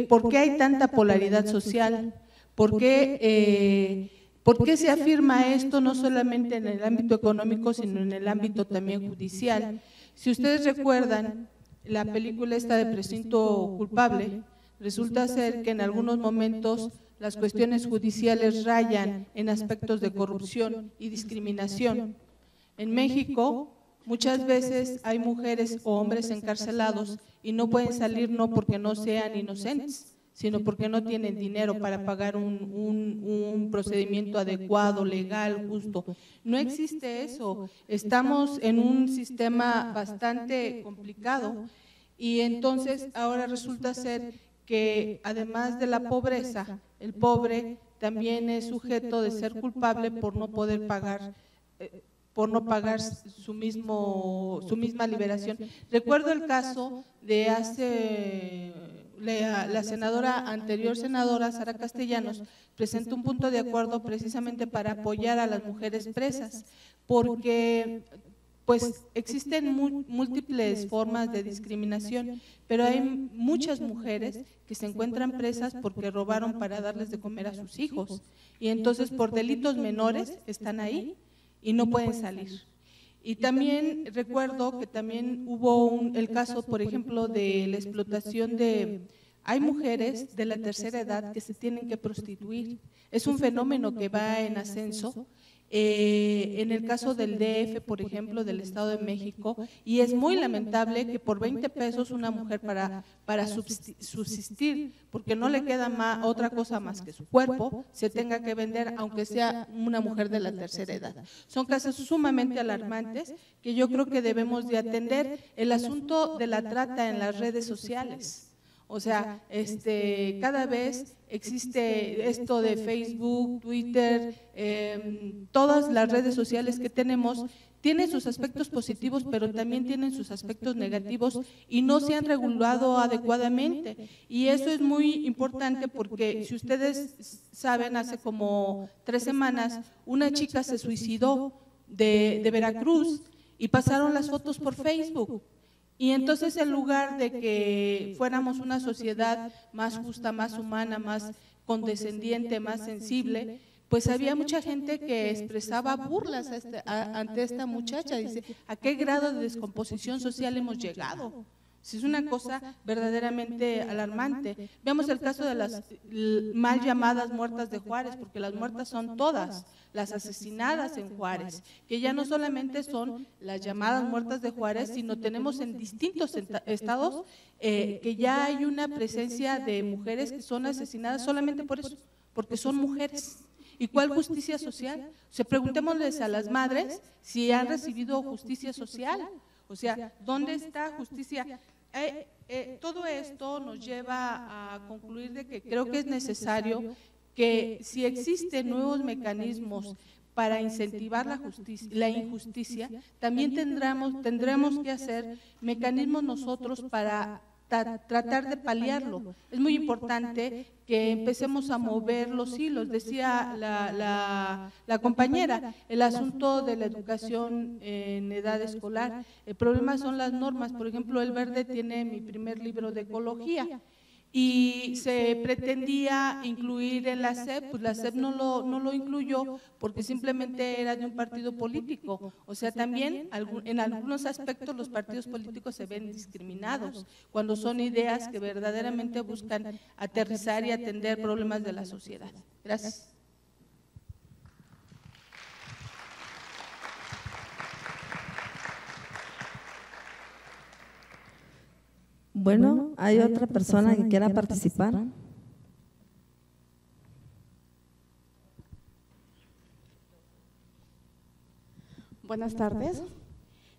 ¿Por qué hay tanta polaridad social? ¿Por qué, eh, ¿Por qué se afirma esto no solamente en el ámbito económico, sino en el ámbito también judicial? Si ustedes recuerdan la película esta de precinto culpable, resulta ser que en algunos momentos las cuestiones judiciales rayan en aspectos de corrupción y discriminación. En México, muchas veces hay mujeres o hombres encarcelados y no pueden salir no porque no sean inocentes, sino porque no tienen dinero para pagar un, procedimiento adecuado, legal, justo. No existe eso. Estamos en un sistema bastante complicado y entonces ahora resulta ser que además de la pobreza, el pobre también es sujeto de ser culpable por no poder pagar eh, por no pagar su mismo su misma liberación. Recuerdo el caso de hace la, senadora, anterior senadora, Sara Castellanos, presentó un punto de acuerdo precisamente para apoyar a las mujeres presas, porque pues existen múltiples formas de discriminación, pero hay muchas mujeres que se encuentran presas porque robaron para darles de comer a sus hijos. y entonces por delitos menores están ahí y no pueden salir. Y también recuerdo que también hubo un, el caso, por ejemplo, de la explotación de... Hay mujeres de la tercera edad que se tienen que prostituir. Es un fenómeno que va en ascenso eh, en el caso del DF, por ejemplo, del Estado de México, y es muy lamentable que por 20 pesos una mujer para, para subsistir, porque no le queda más, otra cosa más que su cuerpo, se tenga que vender, aunque sea una mujer de la tercera edad. Son casos sumamente alarmantes que yo creo que debemos de atender el asunto de la trata en las redes sociales. O sea, este, cada vez existe esto de Facebook, Twitter, em, todas las redes sociales que tenemos tienen sus aspectos positivos, pero también tienen sus aspectos negativos y no se han regulado adecuadamente. Y eso es muy importante porque si ustedes saben, hace como tres semanas una chica se suicidó de, de Veracruz y pasaron las fotos por Facebook. Y entonces en lugar de que fuéramos una sociedad más justa, más humana, más condescendiente, más sensible, pues había mucha gente que expresaba burlas este, ante esta muchacha. Dice, ¿a qué grado de descomposición social hemos llegado? Es una cosa verdaderamente alarmante. Veamos el caso de las mal llamadas muertas de Juárez, porque las muertas son todas, las asesinadas en Juárez, que ya no solamente son las llamadas muertas de Juárez, sino tenemos en distintos estados eh, que ya hay una presencia de mujeres que son asesinadas solamente por eso, porque son mujeres. ¿Y cuál justicia social? O sea, preguntémosles a las madres si han recibido justicia social. O sea, ¿dónde está justicia? Eh, eh, todo esto nos lleva a concluir de que creo que es necesario que si existen nuevos mecanismos para incentivar la, justicia, la injusticia, también tendremos, tendremos que hacer mecanismos nosotros para tratar de paliarlo. Es muy importante que empecemos a mover los hilos. Decía la, la, compañera, el asunto de la educación en edad escolar. El problema son las normas. Por ejemplo, el verde tiene mi primer libro de ecología y se pretendía incluir en la SEP, pues la SEP no lo, no lo incluyó porque simplemente era de un partido político. O sea, también en algunos aspectos los partidos políticos se ven discriminados cuando son ideas que verdaderamente buscan aterrizar y atender problemas de la sociedad. Gracias. Bueno, hay otra persona que quiera participar. Buenas tardes.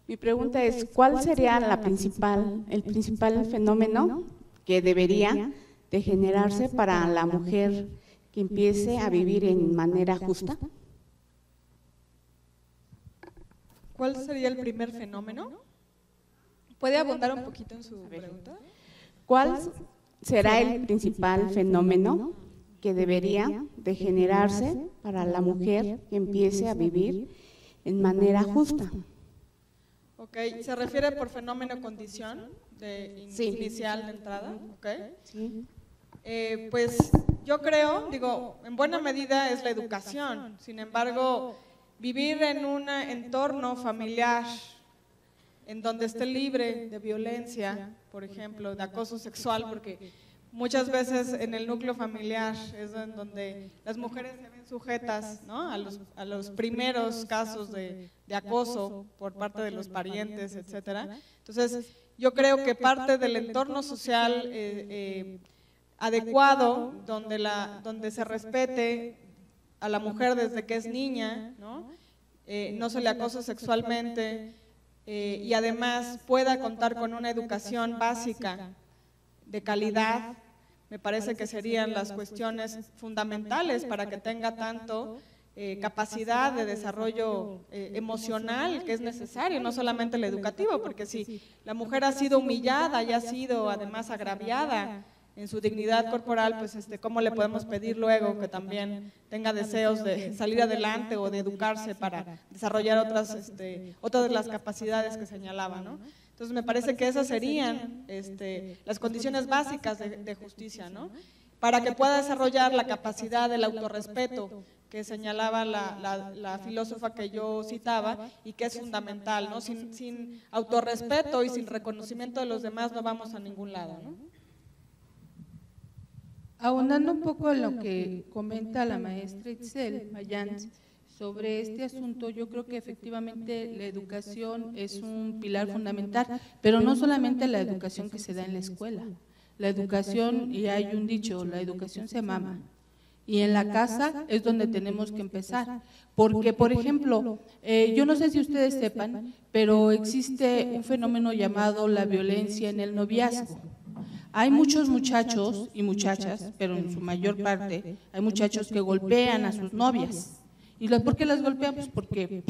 Mi pregunta es, ¿cuál sería la principal, el principal fenómeno que debería de generarse para la mujer que empiece a vivir en manera justa? ¿Cuál sería el primer fenómeno? ¿Puede abundar un poquito en su pregunta? ¿Cuál será el principal fenómeno que debería de generarse para la mujer que empiece a vivir en manera justa? Ok, ¿se refiere por fenómeno condición de inicial de entrada? Okay. Eh, pues yo creo, digo, en buena medida es la educación. Sin embargo, vivir en un entorno familiar en donde esté libre de violencia, por ejemplo, de acoso sexual, porque muchas veces en el núcleo familiar es en donde las mujeres se ven sujetas ¿no? a, los, a, los, primeros casos de, de, acoso por parte de los parientes, etcétera. Entonces, yo creo que parte del entorno social eh, eh, adecuado, donde, la, donde se respete a la mujer desde que es niña, no, eh, no se le acosa sexualmente, eh, y además pueda contar con una educación básica de calidad, me parece que serían las cuestiones fundamentales para que tenga tanto eh, capacidad de desarrollo eh, emocional que es necesario, no solamente el educativo, porque si la mujer ha sido humillada y ha sido además agraviada, en su dignidad corporal, pues este, cómo le podemos pedir luego que también tenga deseos de salir adelante o de educarse para desarrollar otras, este, otras las capacidades que señalaba. Entonces me parece que esas serían este, las condiciones básicas de, justicia, ¿no? Para que pueda desarrollar la capacidad del autorrespeto que señalaba la, la, filósofa que yo citaba y que es fundamental, ¿no? Sin, sin autorrespeto y sin reconocimiento de los demás no vamos a ningún lado, ¿no? Ahondando un poco en lo que comenta la maestra Itzel Mayans sobre este asunto, yo creo que efectivamente la educación es un pilar fundamental, pero no solamente la educación que se da en la escuela. La educación, y hay un dicho, la educación se mama. Y en la casa es donde tenemos que empezar. Porque, por ejemplo, eh, yo no sé si ustedes sepan, pero existe un fenómeno llamado la violencia en el noviazgo. Hay muchos muchachos y muchachas, pero en su mayor parte hay muchachos que golpean a sus novias. ¿Y por qué las golpean? Pues porque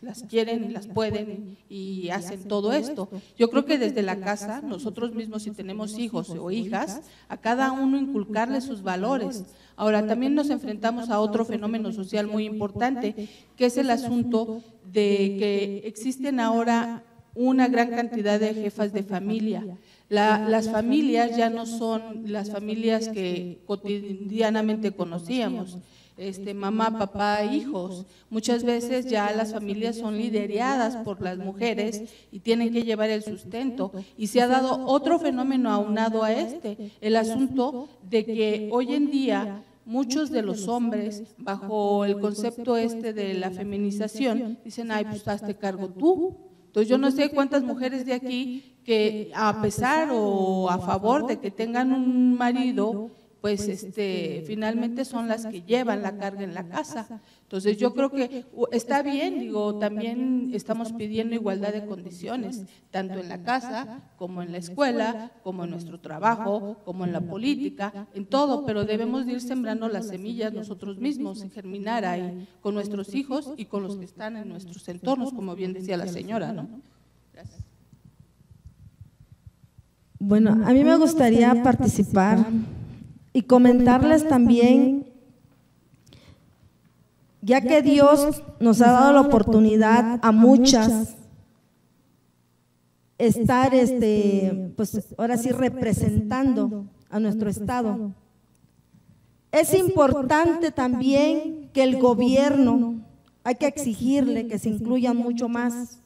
las quieren y las pueden y hacen todo esto. Yo creo que desde la casa, nosotros mismos si tenemos hijos o hijas, a cada uno inculcarle sus valores. Ahora, también nos enfrentamos a otro fenómeno social muy importante, que es el asunto de que existen ahora una gran cantidad de jefas de familia. Las familias ya no son las familias que cotidianamente conocíamos este, mamá, papá, hijos. Muchas veces ya las familias son lideradas por las mujeres y tienen que llevar el sustento. Y se ha dado otro fenómeno aunado a este, el asunto de que hoy en día muchos de los hombres, bajo el concepto este de la feminización, dicen, ay, pues hazte cargo tú. Entonces yo no sé cuántas mujeres de aquí que a pesar o a favor de que tengan un marido, pues este, finalmente son las que llevan la carga en la casa. Entonces yo creo que está bien, digo, también estamos pidiendo igualdad de condiciones, tanto en la casa como en la escuela, como en nuestro trabajo, como en la política, en todo, pero debemos ir sembrando las semillas nosotros mismos, germinar ahí con nuestros hijos y con los que están en nuestros entornos, como bien decía la señora, ¿no? Gracias. Bueno, a mí me gustaría participar y comentarles también, ya que Dios nos ha dado la oportunidad a muchas estar, este, pues ahora sí representando a nuestro Estado. Es importante también que el gobierno, hay que exigirle que se incluyan mucho más.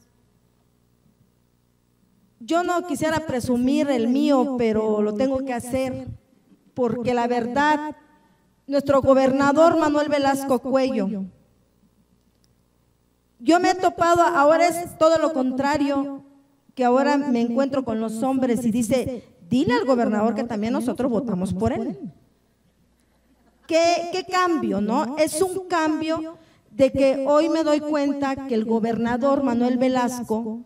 Yo no quisiera presumir el mío, pero lo tengo que hacer porque la verdad, nuestro gobernador Manuel Velasco Cuello, yo me he topado, ahora es todo lo contrario, que ahora me encuentro con los hombres y dice, dile al gobernador que también nosotros votamos por él. ¿Qué, qué cambio, no? Es un cambio de que hoy me doy cuenta que el gobernador Manuel Velasco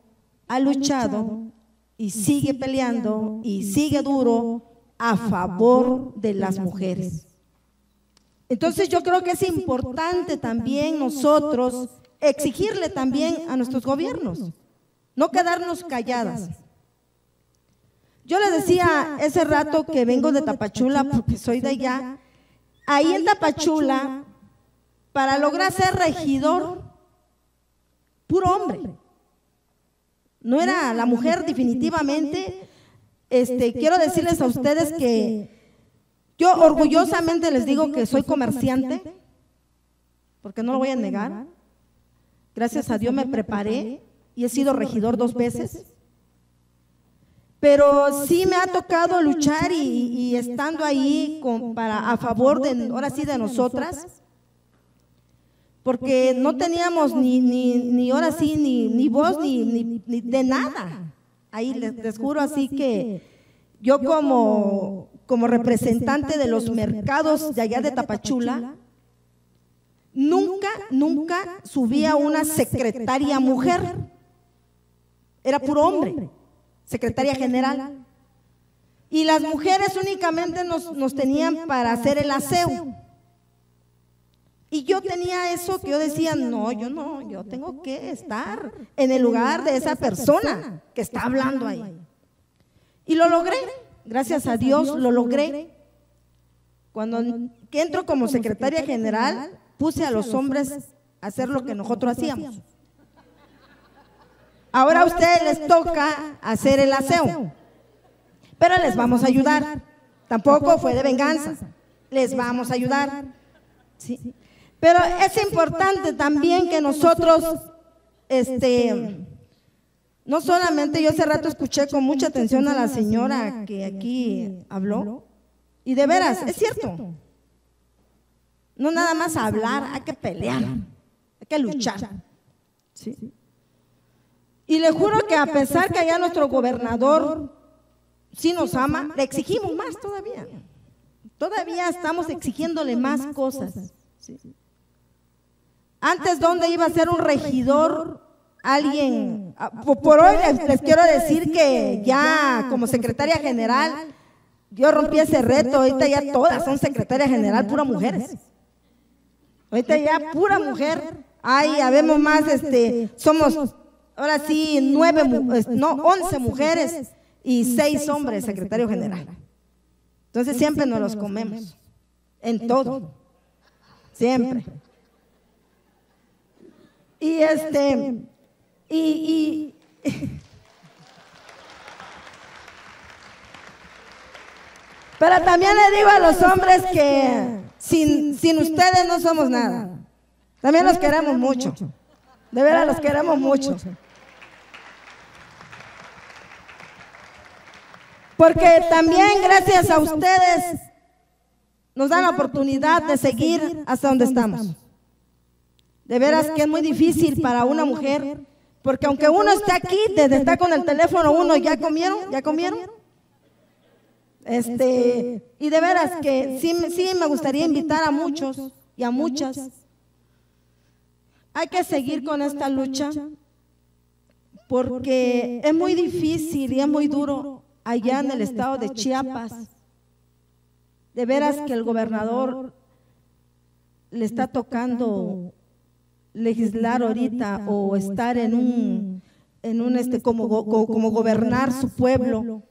ha luchado y sigue peleando y sigue duro a favor de las mujeres. Entonces yo creo que es importante también nosotros exigirle también a nuestros gobiernos, no quedarnos calladas. Yo le decía ese rato que vengo de Tapachula porque soy de allá, ahí en Tapachula, para lograr ser regidor, puro hombre. No era la mujer definitivamente, este, quiero decirles a ustedes que yo orgullosamente les digo que soy comerciante, porque no lo voy a negar. Gracias a Dios me preparé y he sido regidor dos veces. Pero sí me ha tocado luchar y, estando ahí para, a favor de, ahora sí, de nosotras, porque no teníamos ni, ni, ni ahora sí, ni, ni voz, ni, ni de nada. Ahí les, juro así que yo como, como representante de los mercados de allá de Tapachula, nunca, nunca subía una secretaria mujer. Era puro hombre, secretaria general. Y las mujeres únicamente nos, nos tenían para hacer el aseo. Y yo tenía eso que yo decía, no, yo no, yo tengo que estar en el lugar de esa persona que está hablando ahí. Y lo logré, gracias a Dios lo logré. Cuando entro como secretaria general, puse a los hombres a hacer lo que nosotros hacíamos. Ahora a ustedes les toca hacer el aseo, pero les vamos a ayudar. Tampoco fue de venganza, les vamos a ayudar. ¿sí? Pero es importante también que nosotros, este, no solamente yo hace rato escuché con mucha atención a la señora que aquí habló, y de veras, es cierto. No nada más hablar, hay que pelear, hay que luchar. Y le juro que a pesar que allá nuestro gobernador sí nos ama, le exigimos más todavía. Todavía. Estamos exigiéndole más cosas. Antes, ¿dónde iba a ser un regidor? Alguien, ah, por hoy les, quiero decir que ya como secretaria general Yo rompí ese reto, ahorita ya todas son secretarias general, puras mujeres. Ahorita ya pura mujer. Ay, habemos más, este, somos ahora sí nueve, no, once mujeres y seis hombres secretario general. Entonces siempre nos los comemos, en todo, siempre. Y este, y, [LAUGHS] pero también le digo a los hombres que sin, sin ustedes no somos nada. También los queremos mucho. De veras los queremos mucho. Porque también gracias a ustedes nos dan la oportunidad de seguir hasta donde estamos. De veras que es muy difícil para una mujer, porque aunque uno esté aquí, desde está con el teléfono, uno ya comieron, ya comieron. Este, y de veras que sí, sí me gustaría invitar a muchos y a muchas. Hay que seguir con esta lucha porque es muy difícil y es muy duro allá en el estado de Chiapas. De veras que el gobernador le está tocando legislar ahorita o estar en un, en un este, como, como gobernar su pueblo,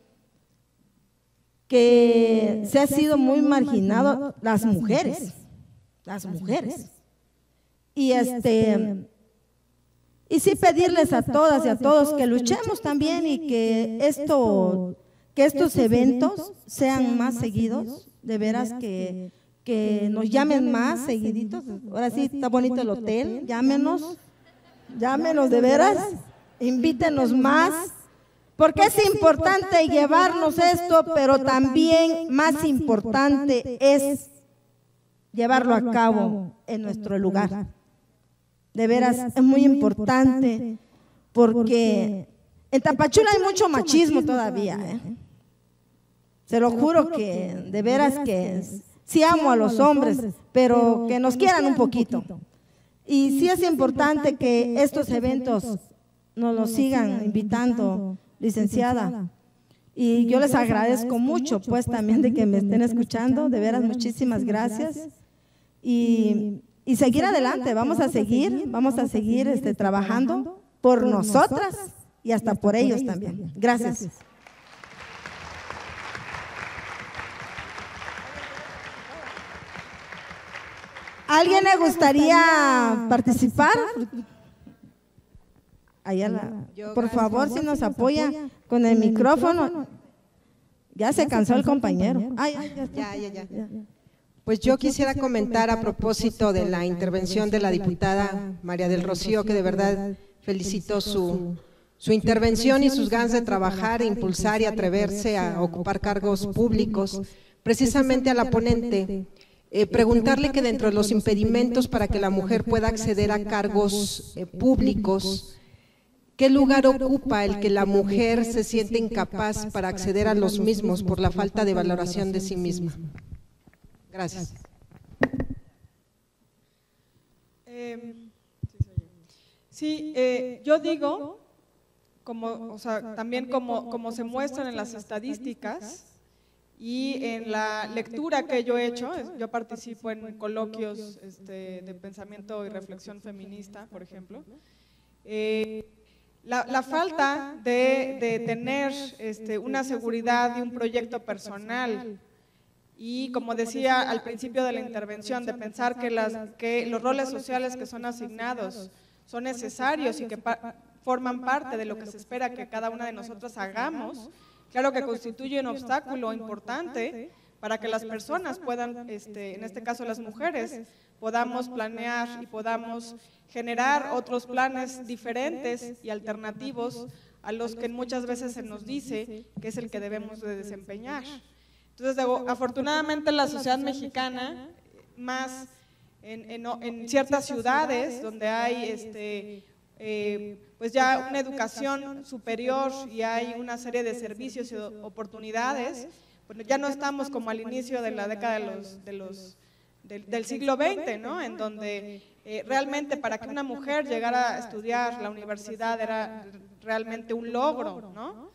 que se ha sido muy marginado las mujeres, las mujeres. Y este y sí pedirles a todas y a todos que luchemos también y que esto que estos eventos sean más seguidos, de veras que, que nos llamen más seguiditos. Ahora sí, está bonito el hotel, llámenos, llámenos. De veras, invítenos más, porque es importante llevarnos esto, pero también más importante es llevarlo a cabo en nuestro lugar. De veras, es muy importante porque en Tapachula hay mucho machismo todavía. ¿eh? Se lo juro que de veras que sí amo a los hombres, pero que nos quieran un poquito. Y sí es importante que estos eventos nos los sigan invitando, licenciada. Y yo les agradezco mucho, pues también de que me estén escuchando. De veras, muchísimas gracias. Y, y seguir adelante, vamos a seguir, vamos a seguir este, trabajando por nosotras y hasta por ellos también. Gracias. ¿Alguien le gustaría participar? por favor, si nos apoya con el micrófono. Ya se cansó el compañero. ya, ya, ya. Pues yo quisiera comentar a propósito de la intervención de la diputada María del Rocío, que de verdad felicito su, su intervención y sus ganas de trabajar, impulsar y atreverse a ocupar cargos públicos. Precisamente a la ponente, eh, preguntarle que dentro de los impedimentos para que la mujer pueda acceder a cargos eh, públicos, ¿qué lugar ocupa el que la mujer se siente incapaz para acceder a los mismos por la falta de valoración de sí misma? Gracias. Sí, eh, yo digo, como, o sea, también como, como se muestran en las estadísticas y en la lectura que yo he hecho, yo participo en coloquios este, de pensamiento y reflexión feminista, por ejemplo. Eh, la, falta de, de tener este, una seguridad y un proyecto personal. y como decía al principio de la intervención, de pensar que, las, que los roles sociales que son asignados son necesarios y que forman parte de lo que se espera que cada una de nosotras hagamos, claro que constituye un obstáculo importante para que las personas puedan, este, en este caso las mujeres, podamos planear y podamos generar otros planes diferentes y alternativos a los que muchas veces se nos dice que es el que debemos de desempeñar. Entonces, afortunadamente la sociedad mexicana, más en, ciertas ciudades donde hay este, eh, pues ya una educación superior y hay una serie de servicios y oportunidades, bueno, ya no estamos como al inicio de la década de los, del, siglo XX, ¿no? En donde eh, realmente para que una mujer llegara a estudiar la universidad era realmente un logro, ¿no?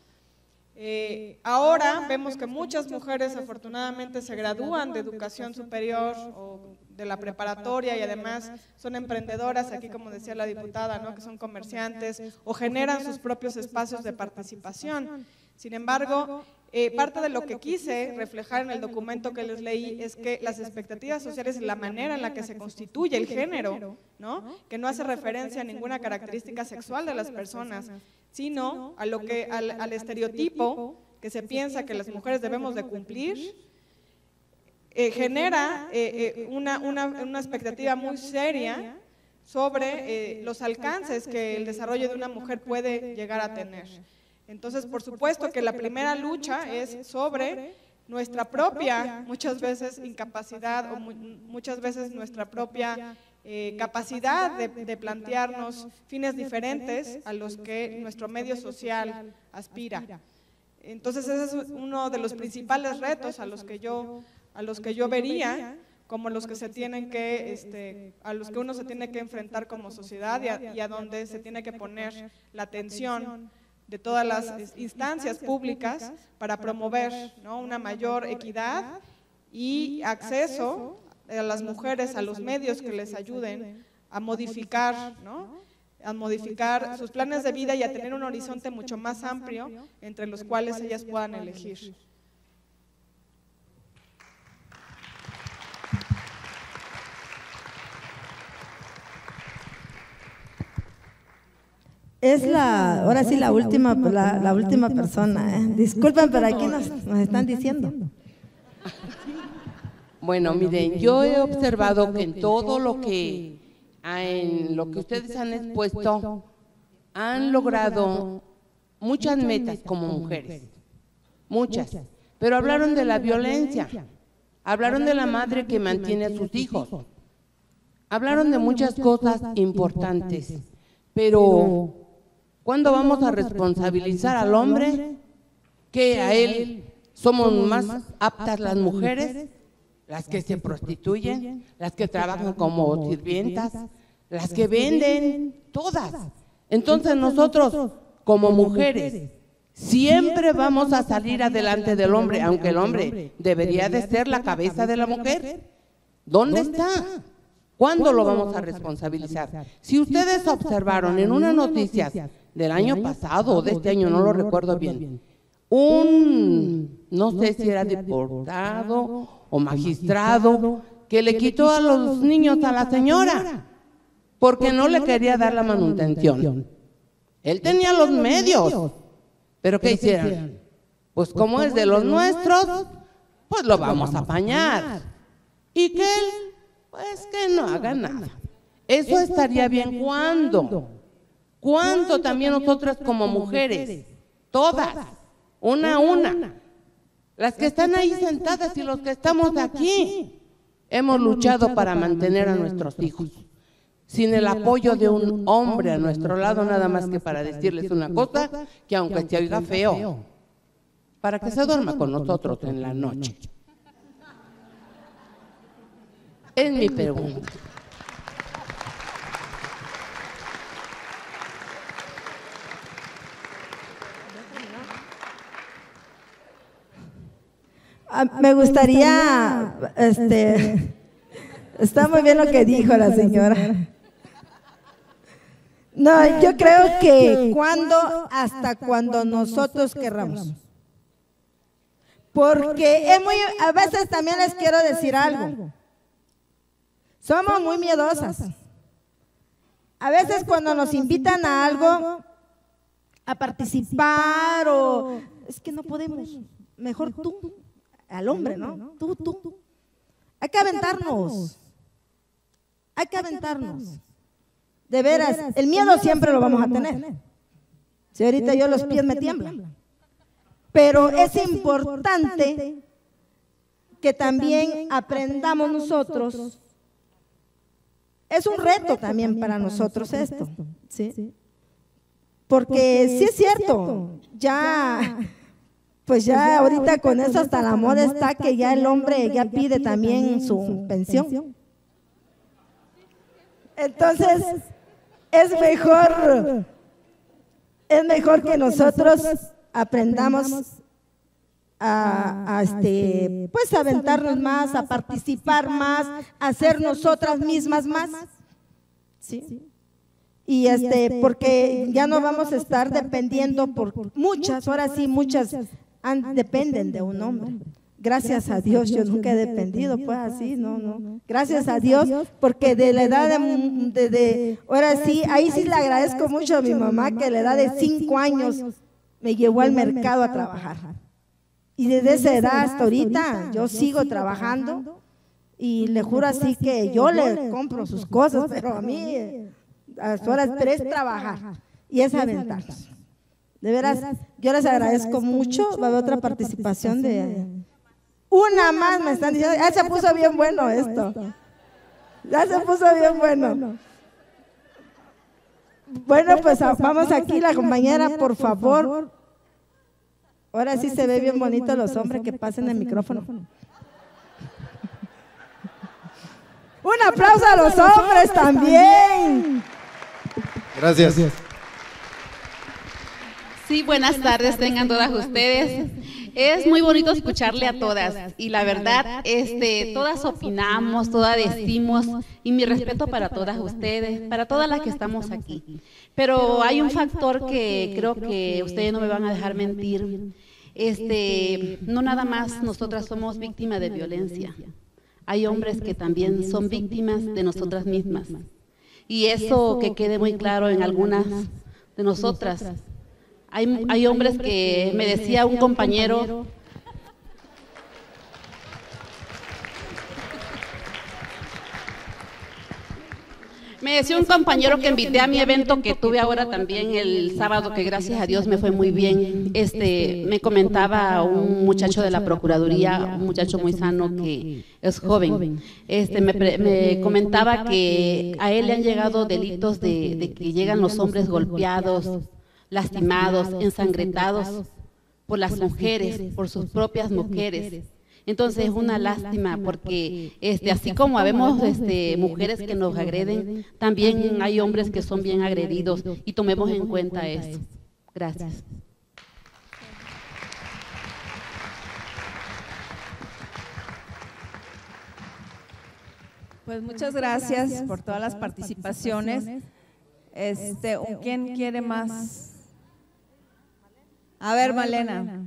Eh, ahora vemos que muchas mujeres afortunadamente se gradúan de educación superior o de la preparatoria y además son emprendedoras, aquí como decía la diputada, ¿no? que son comerciantes o generan sus propios espacios de participación. Sin embargo, eh, parte de lo que quise reflejar en el documento que les leí es que las expectativas sociales y la manera en la que se constituye el género, ¿no? que no hace referencia a ninguna característica sexual de las personas, sino a lo que, al, estereotipo que se piensa que las mujeres debemos de cumplir, eh, genera eh, una, una, expectativa muy seria sobre los alcances que el desarrollo de una mujer puede llegar a tener. Entonces, por supuesto que la primera lucha es sobre nuestra propia, muchas veces, incapacidad o muchas veces nuestra propia eh, capacidad de, plantearnos fines diferentes a los que nuestro medio social aspira. Entonces, ese es uno de los principales retos a los que yo, a los que yo vería como los que se tienen que, este, a los que uno se tiene que enfrentar como sociedad y a, y a donde se tiene que poner la atención de todas las instancias públicas para promover una mayor equidad y acceso a las mujeres a los medios que les ayuden a modificar, a modificar sus planes de vida y a tener un horizonte mucho más amplio entre los cuales ellas puedan elegir. Es la, ahora sí, la última, la, última persona. ¿eh? Disculpen, pero aquí nos, nos están diciendo. Bueno, miren, yo he observado que en todo lo que, en lo que ustedes han expuesto, han logrado muchas metas como mujeres, muchas, pero hablaron de la violencia, hablaron de la madre que mantiene a sus hijos, hablaron de muchas cosas importantes, pero ¿Cuándo vamos a responsabilizar al hombre que a él somos más aptas las mujeres, las que se prostituyen, las que trabajan como sirvientas, las que venden, todas? Entonces nosotros como mujeres siempre vamos a salir adelante del hombre, aunque el hombre debería de ser la cabeza de la mujer. ¿Dónde está? ¿Cuándo lo vamos a responsabilizar? Si ustedes observaron en unas noticias del año pasado o de este año, no lo recuerdo bien, un, no sé si era deportado o magistrado, que le quitó a los niños a la señora porque no le quería dar la manutención. Él tenía los medios, pero ¿qué hicieron? Pues como es de los nuestros, pues lo vamos a apañar. Y que él, pues que no haga nada. Eso estaría bien cuando ¿Cuánto también nosotras como mujeres? Todas, una a una. Las que están ahí sentadas y los que estamos aquí, hemos luchado para mantener a nuestros hijos. Sin el apoyo de un hombre a nuestro lado, nada más que para decirles una cosa, que aunque te oiga feo, para que se duerma con nosotros en la noche. Es mi pregunta. Ah, me gustaría, este, [LAUGHS] está muy bien lo que dijo la señora. No, yo creo que cuando, hasta cuando nosotros querramos. Porque es muy, a veces también les quiero decir algo. Somos muy miedosas. A veces cuando nos invitan a algo, a participar o es que no podemos, mejor tú al hombre, ¿no? Tú, tú. Hay que aventarnos. Hay que aventarnos. De veras, el miedo siempre lo vamos a tener. Si ahorita yo los pies me tiemblan. Pero es importante que también aprendamos nosotros. Es un reto también para nosotros esto. ¿sí? Porque sí es cierto, ya pues, pues ya ahorita con eso hasta la moda está que ya el hombre ya pide también su pensión. Entonces, es mejor, es mejor que nosotros aprendamos a, este, pues a aventarnos más, a participar más, a ser nosotras mismas más. ¿Sí? Y este, este porque ya no vamos a estar dependiendo por muchas, ahora sí, muchas dependen de un hombre. Gracias a Dios, yo nunca he dependido, pues así, no, no. Gracias a Dios, porque de la edad de, de, ahora sí, ahí sí le agradezco mucho a mi mamá que a la edad de cinco años me llevó al mercado a trabajar. Y desde esa edad hasta ahorita yo sigo trabajando y le juro así que yo le compro sus cosas, pero a mí a las horas tres trabajar y es aventarnos. De veras, yo les agradezco mucho. Va a haber otra participación de una más me están diciendo, ya se puso bien bueno esto. Ya se puso bien bueno. Bueno, pues vamos aquí, la compañera, por favor. Ahora sí se ve bien bonito los hombres que pasen el micrófono. [LAUGHS] Un aplauso a los hombres también. Gracias. Sí, buenas tardes tengan todas ustedes. Es muy bonito escucharle a todas y la verdad, este, todas opinamos, todas decimos y mi respeto para todas ustedes, para todas las que estamos aquí. Pero hay un factor que creo que ustedes no me van a dejar mentir. Este, no nada más nosotras somos víctimas de violencia. Hay hombres que también son víctimas de nosotras mismas. Y eso que quede muy claro en algunas de nosotras hay, hay hombres que me decía un compañero, Me decía un compañero que invité a mi evento que tuve ahora también el sábado, que gracias a Dios me fue muy bien. Este, me comentaba un muchacho de la Procuraduría, un muchacho muy sano que es joven. Este, me, me comentaba que a él le han llegado delitos de, de que llegan los hombres golpeados, lastimados, ensangrentados por las mujeres, por sus propias mujeres. Entonces es una lástima porque este, así como habemos este, mujeres que nos agreden, también hay hombres que son bien agredidos y tomemos en cuenta eso. Gracias. Pues muchas gracias por todas las participaciones. Este, ¿quién quiere más? A ver, Malena.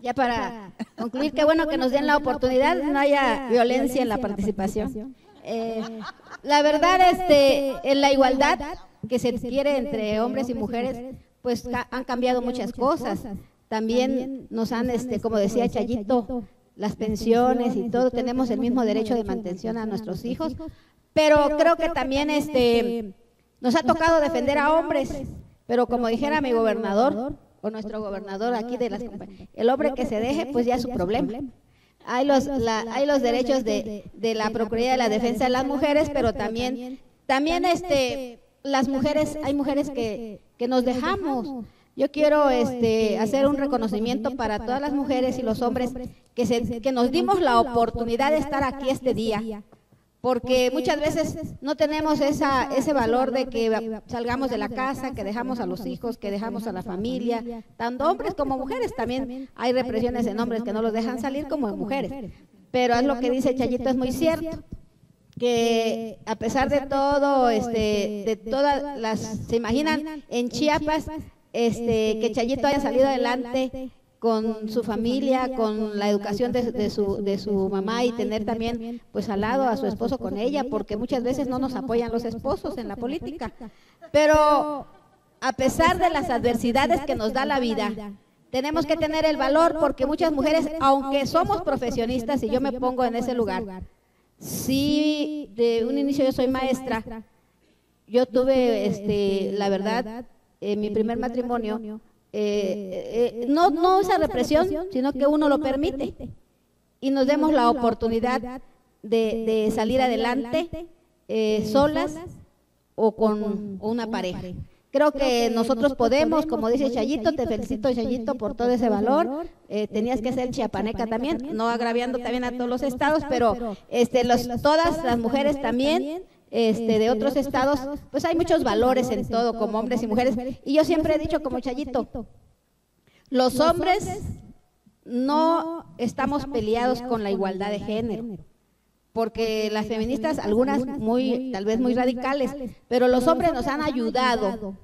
Ya para concluir, [LAUGHS] qué bueno que nos den la oportunidad, no haya violencia en la participación. Eh, la verdad, este, en la igualdad que se quiere entre hombres y mujeres, pues han cambiado muchas cosas. También nos han, este, como decía Chayito, las pensiones y todo, tenemos el mismo derecho de mantención a nuestros hijos, pero creo que también este, nos ha tocado defender a hombres, pero como dijera mi gobernador, o nuestro gobernador aquí de las el hombre que se deje, pues ya es su problema. Hay los, hay los derechos de, de la Procuraduría de la Defensa de las Mujeres, pero también, también este, las mujeres, hay mujeres que, que nos dejamos. Yo quiero este, hacer un reconocimiento para todas las mujeres y los hombres que, se, que nos dimos la oportunidad de estar aquí este día, porque muchas veces no tenemos esa, ese valor de que salgamos de la casa, que dejamos a los hijos, que dejamos a la familia, tanto hombres como mujeres. También hay represiones en hombres que no los dejan salir como en mujeres. Pero es lo que dice Chayito, es muy cierto que a pesar de todo, este, de todas las, se imaginan en Chiapas, este, que Chayito haya salido adelante con su familia, con la educación de, su, de su mamá y tener también pues al lado a su esposo con ella, porque muchas veces no nos apoyan los esposos en la política. Pero a pesar de las adversidades que nos da la vida, tenemos que tener el valor porque muchas mujeres, aunque somos profesionistas y yo me pongo en ese lugar, si de un inicio yo soy maestra, yo tuve, este, la verdad, en mi primer matrimonio, eh, eh, no, no esa represión, sino que uno lo permite y nos demos la oportunidad de, salir adelante eh, solas o con una pareja. Creo que nosotros podemos, como dice Chayito, te felicito Chayito por todo ese valor. tenías que ser chiapaneca también, no agraviando también a todos los estados, pero este, los, todas las mujeres también este, de otros estados, pues hay muchos valores en todo, como hombres y mujeres. Y yo siempre he dicho como Chayito, Los hombres no estamos peleados con la igualdad de género, porque las feministas, algunas muy, tal vez muy radicales, pero los hombres nos han ayudado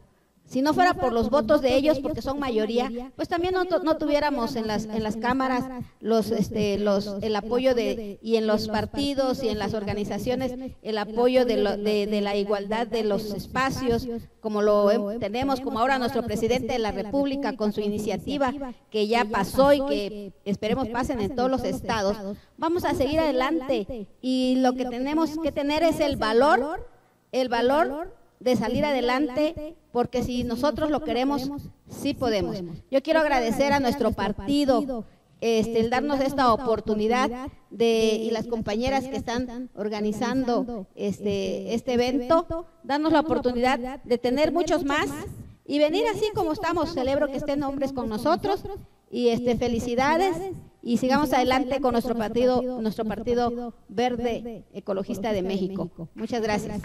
si no fuera por los votos de ellos, porque son mayoría, pues también no, no tuviéramos en las, en las cámaras los, este, los, el apoyo de, y en los partidos y en las organizaciones, el apoyo de, de, la igualdad de los espacios, como lo tenemos, como ahora nuestro presidente de la República con su iniciativa que ya pasó y que esperemos pasen en todos los estados. Vamos a seguir adelante. y lo que tenemos que tener es el valor, el valor de salir adelante, porque si nosotros lo queremos, sí podemos. Yo quiero agradecer a nuestro partido este, el darnos esta oportunidad de, y las compañeras que están organizando este, este evento, darnos la oportunidad de tener muchos más y venir así como estamos. Celebro que estén hombres con nosotros y este, felicidades y sigamos adelante con nuestro partido, nuestro partido verde ecologista de México. Muchas gracias.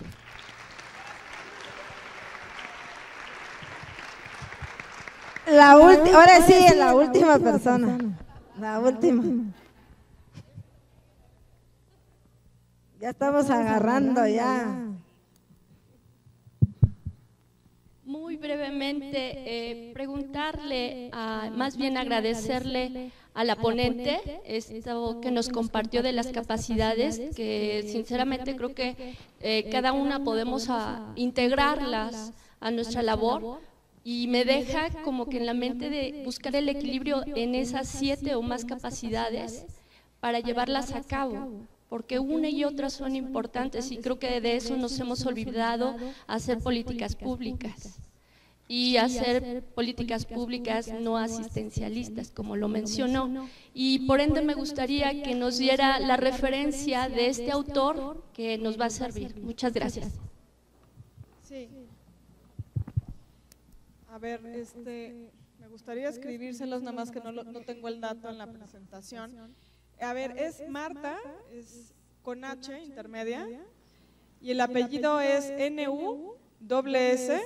La ahora sí, la última persona. La última. Ya estamos agarrando ya. Muy brevemente, eh, preguntarle, más bien agradecerle a la ponente esto que nos compartió de las capacidades, que sinceramente creo que eh, cada una podemos integrarlas a nuestra labor y me deja como que en la mente de buscar el equilibrio en esas siete o más capacidades para llevarlas a cabo, porque una y otra son importantes y creo que de eso nos hemos olvidado hacer políticas públicas y hacer políticas públicas no asistencialistas, como lo mencionó. Y por ende me gustaría que nos diera la referencia de este autor que nos va a servir. Muchas gracias. Sí. A ver, este, me gustaría escribírselos, nada más que no, no tengo el dato en la presentación. A ver, es Marta, es con H intermedia, y el apellido es N-U, S,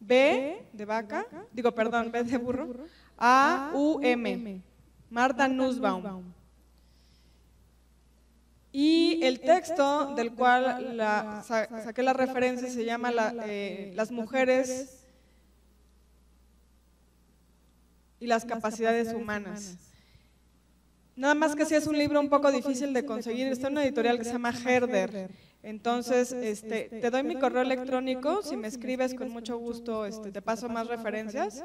B de vaca, digo, perdón, B de burro, A-U-M, Marta Nussbaum. Y el texto del cual la, saqué la referencia se llama eh, Las mujeres y las capacidades humanas. Nada más que si es un libro un poco difícil de conseguir, está en una editorial que se llama Herder. Entonces, este, te doy mi correo electrónico, si me escribes con mucho gusto, este, te paso más referencias.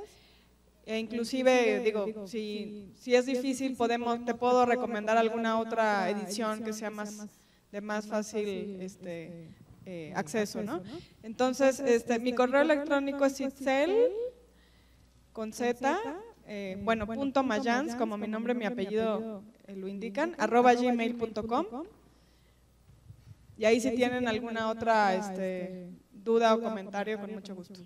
E inclusive, digo, si, si es difícil, podemos, te puedo recomendar alguna otra edición que sea más de más fácil este, eh, acceso, ¿no? Entonces, este, mi correo electrónico es itzel con z eh, bueno, punto Mayans, como mi nombre y mi apellido eh, lo indican, arroba gmail.com. Y ahí si tienen alguna otra este, duda o comentario, con mucho gusto.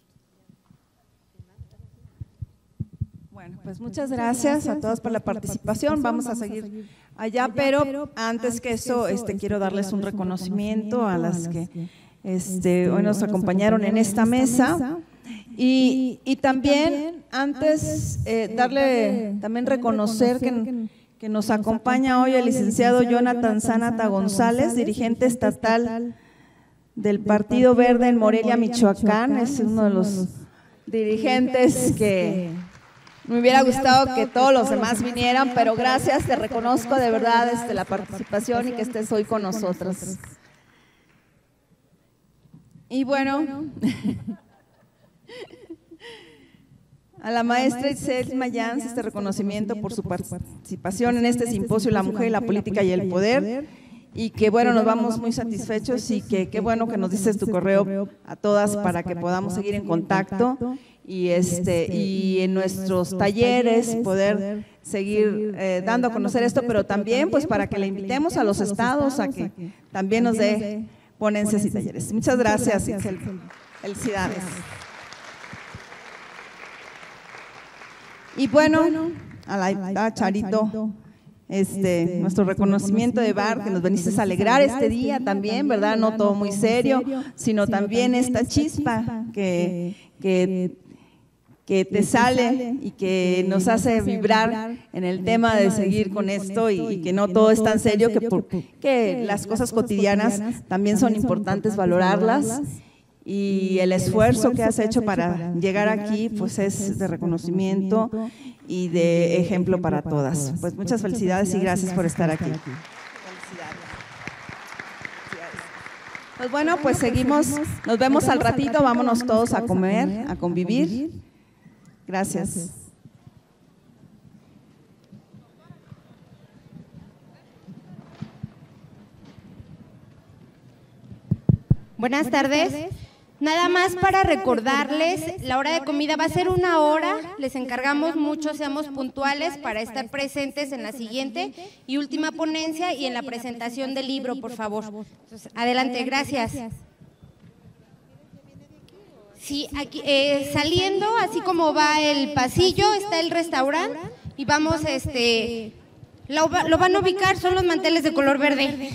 Bueno, pues muchas gracias a todos por la participación. Vamos a seguir allá, pero antes que eso, este, quiero darles un reconocimiento a las que este, hoy nos acompañaron en esta mesa. Y, y también, antes, eh, darle, también reconocer que, que, nos acompaña hoy el licenciado Jonathan Sanata González, dirigente estatal del Partido Verde en Morelia, Michoacán. Es uno de los dirigentes que me hubiera gustado que todos los demás vinieran, pero gracias, te reconozco de verdad este, la participación y que estés hoy con nosotros. Y bueno, [LAUGHS] A la maestra Itzel Mayans este reconocimiento por su participación en este simposio La Mujer, la Política y el Poder. Y que bueno, nos vamos muy satisfechos y que qué bueno que nos dices tu correo a todas para que podamos seguir en contacto y este y en nuestros talleres poder seguir eh, dando a conocer esto, pero también pues para que le invitemos a los estados a que también nos dé ponencias y talleres. Muchas gracias, Itzel. Felicidades. Y bueno, a la Charito, este, nuestro reconocimiento de Bar, que nos veniste a alegrar este día también, ¿verdad? No todo muy serio, sino también esta chispa que, que, que te sale y que nos hace vibrar en el tema de seguir con esto y, que no todo es tan serio, que, que las cosas cotidianas también son importantes valorarlas y el esfuerzo que has hecho para llegar aquí pues es de reconocimiento y de ejemplo para todas. Pues muchas felicidades y gracias por estar aquí. Pues bueno, pues seguimos, nos vemos al ratito, vámonos todos a comer, a convivir. Gracias. Buenas tardes. Nada más para recordarles, la hora de comida va a ser una hora, les encargamos mucho, seamos puntuales para estar presentes en la siguiente y última ponencia y en la presentación del libro, por favor. adelante, gracias. Sí, aquí, eh, saliendo, así como va el pasillo, está el restaurante y vamos, este, lo, lo van a ubicar, son los manteles de color verde.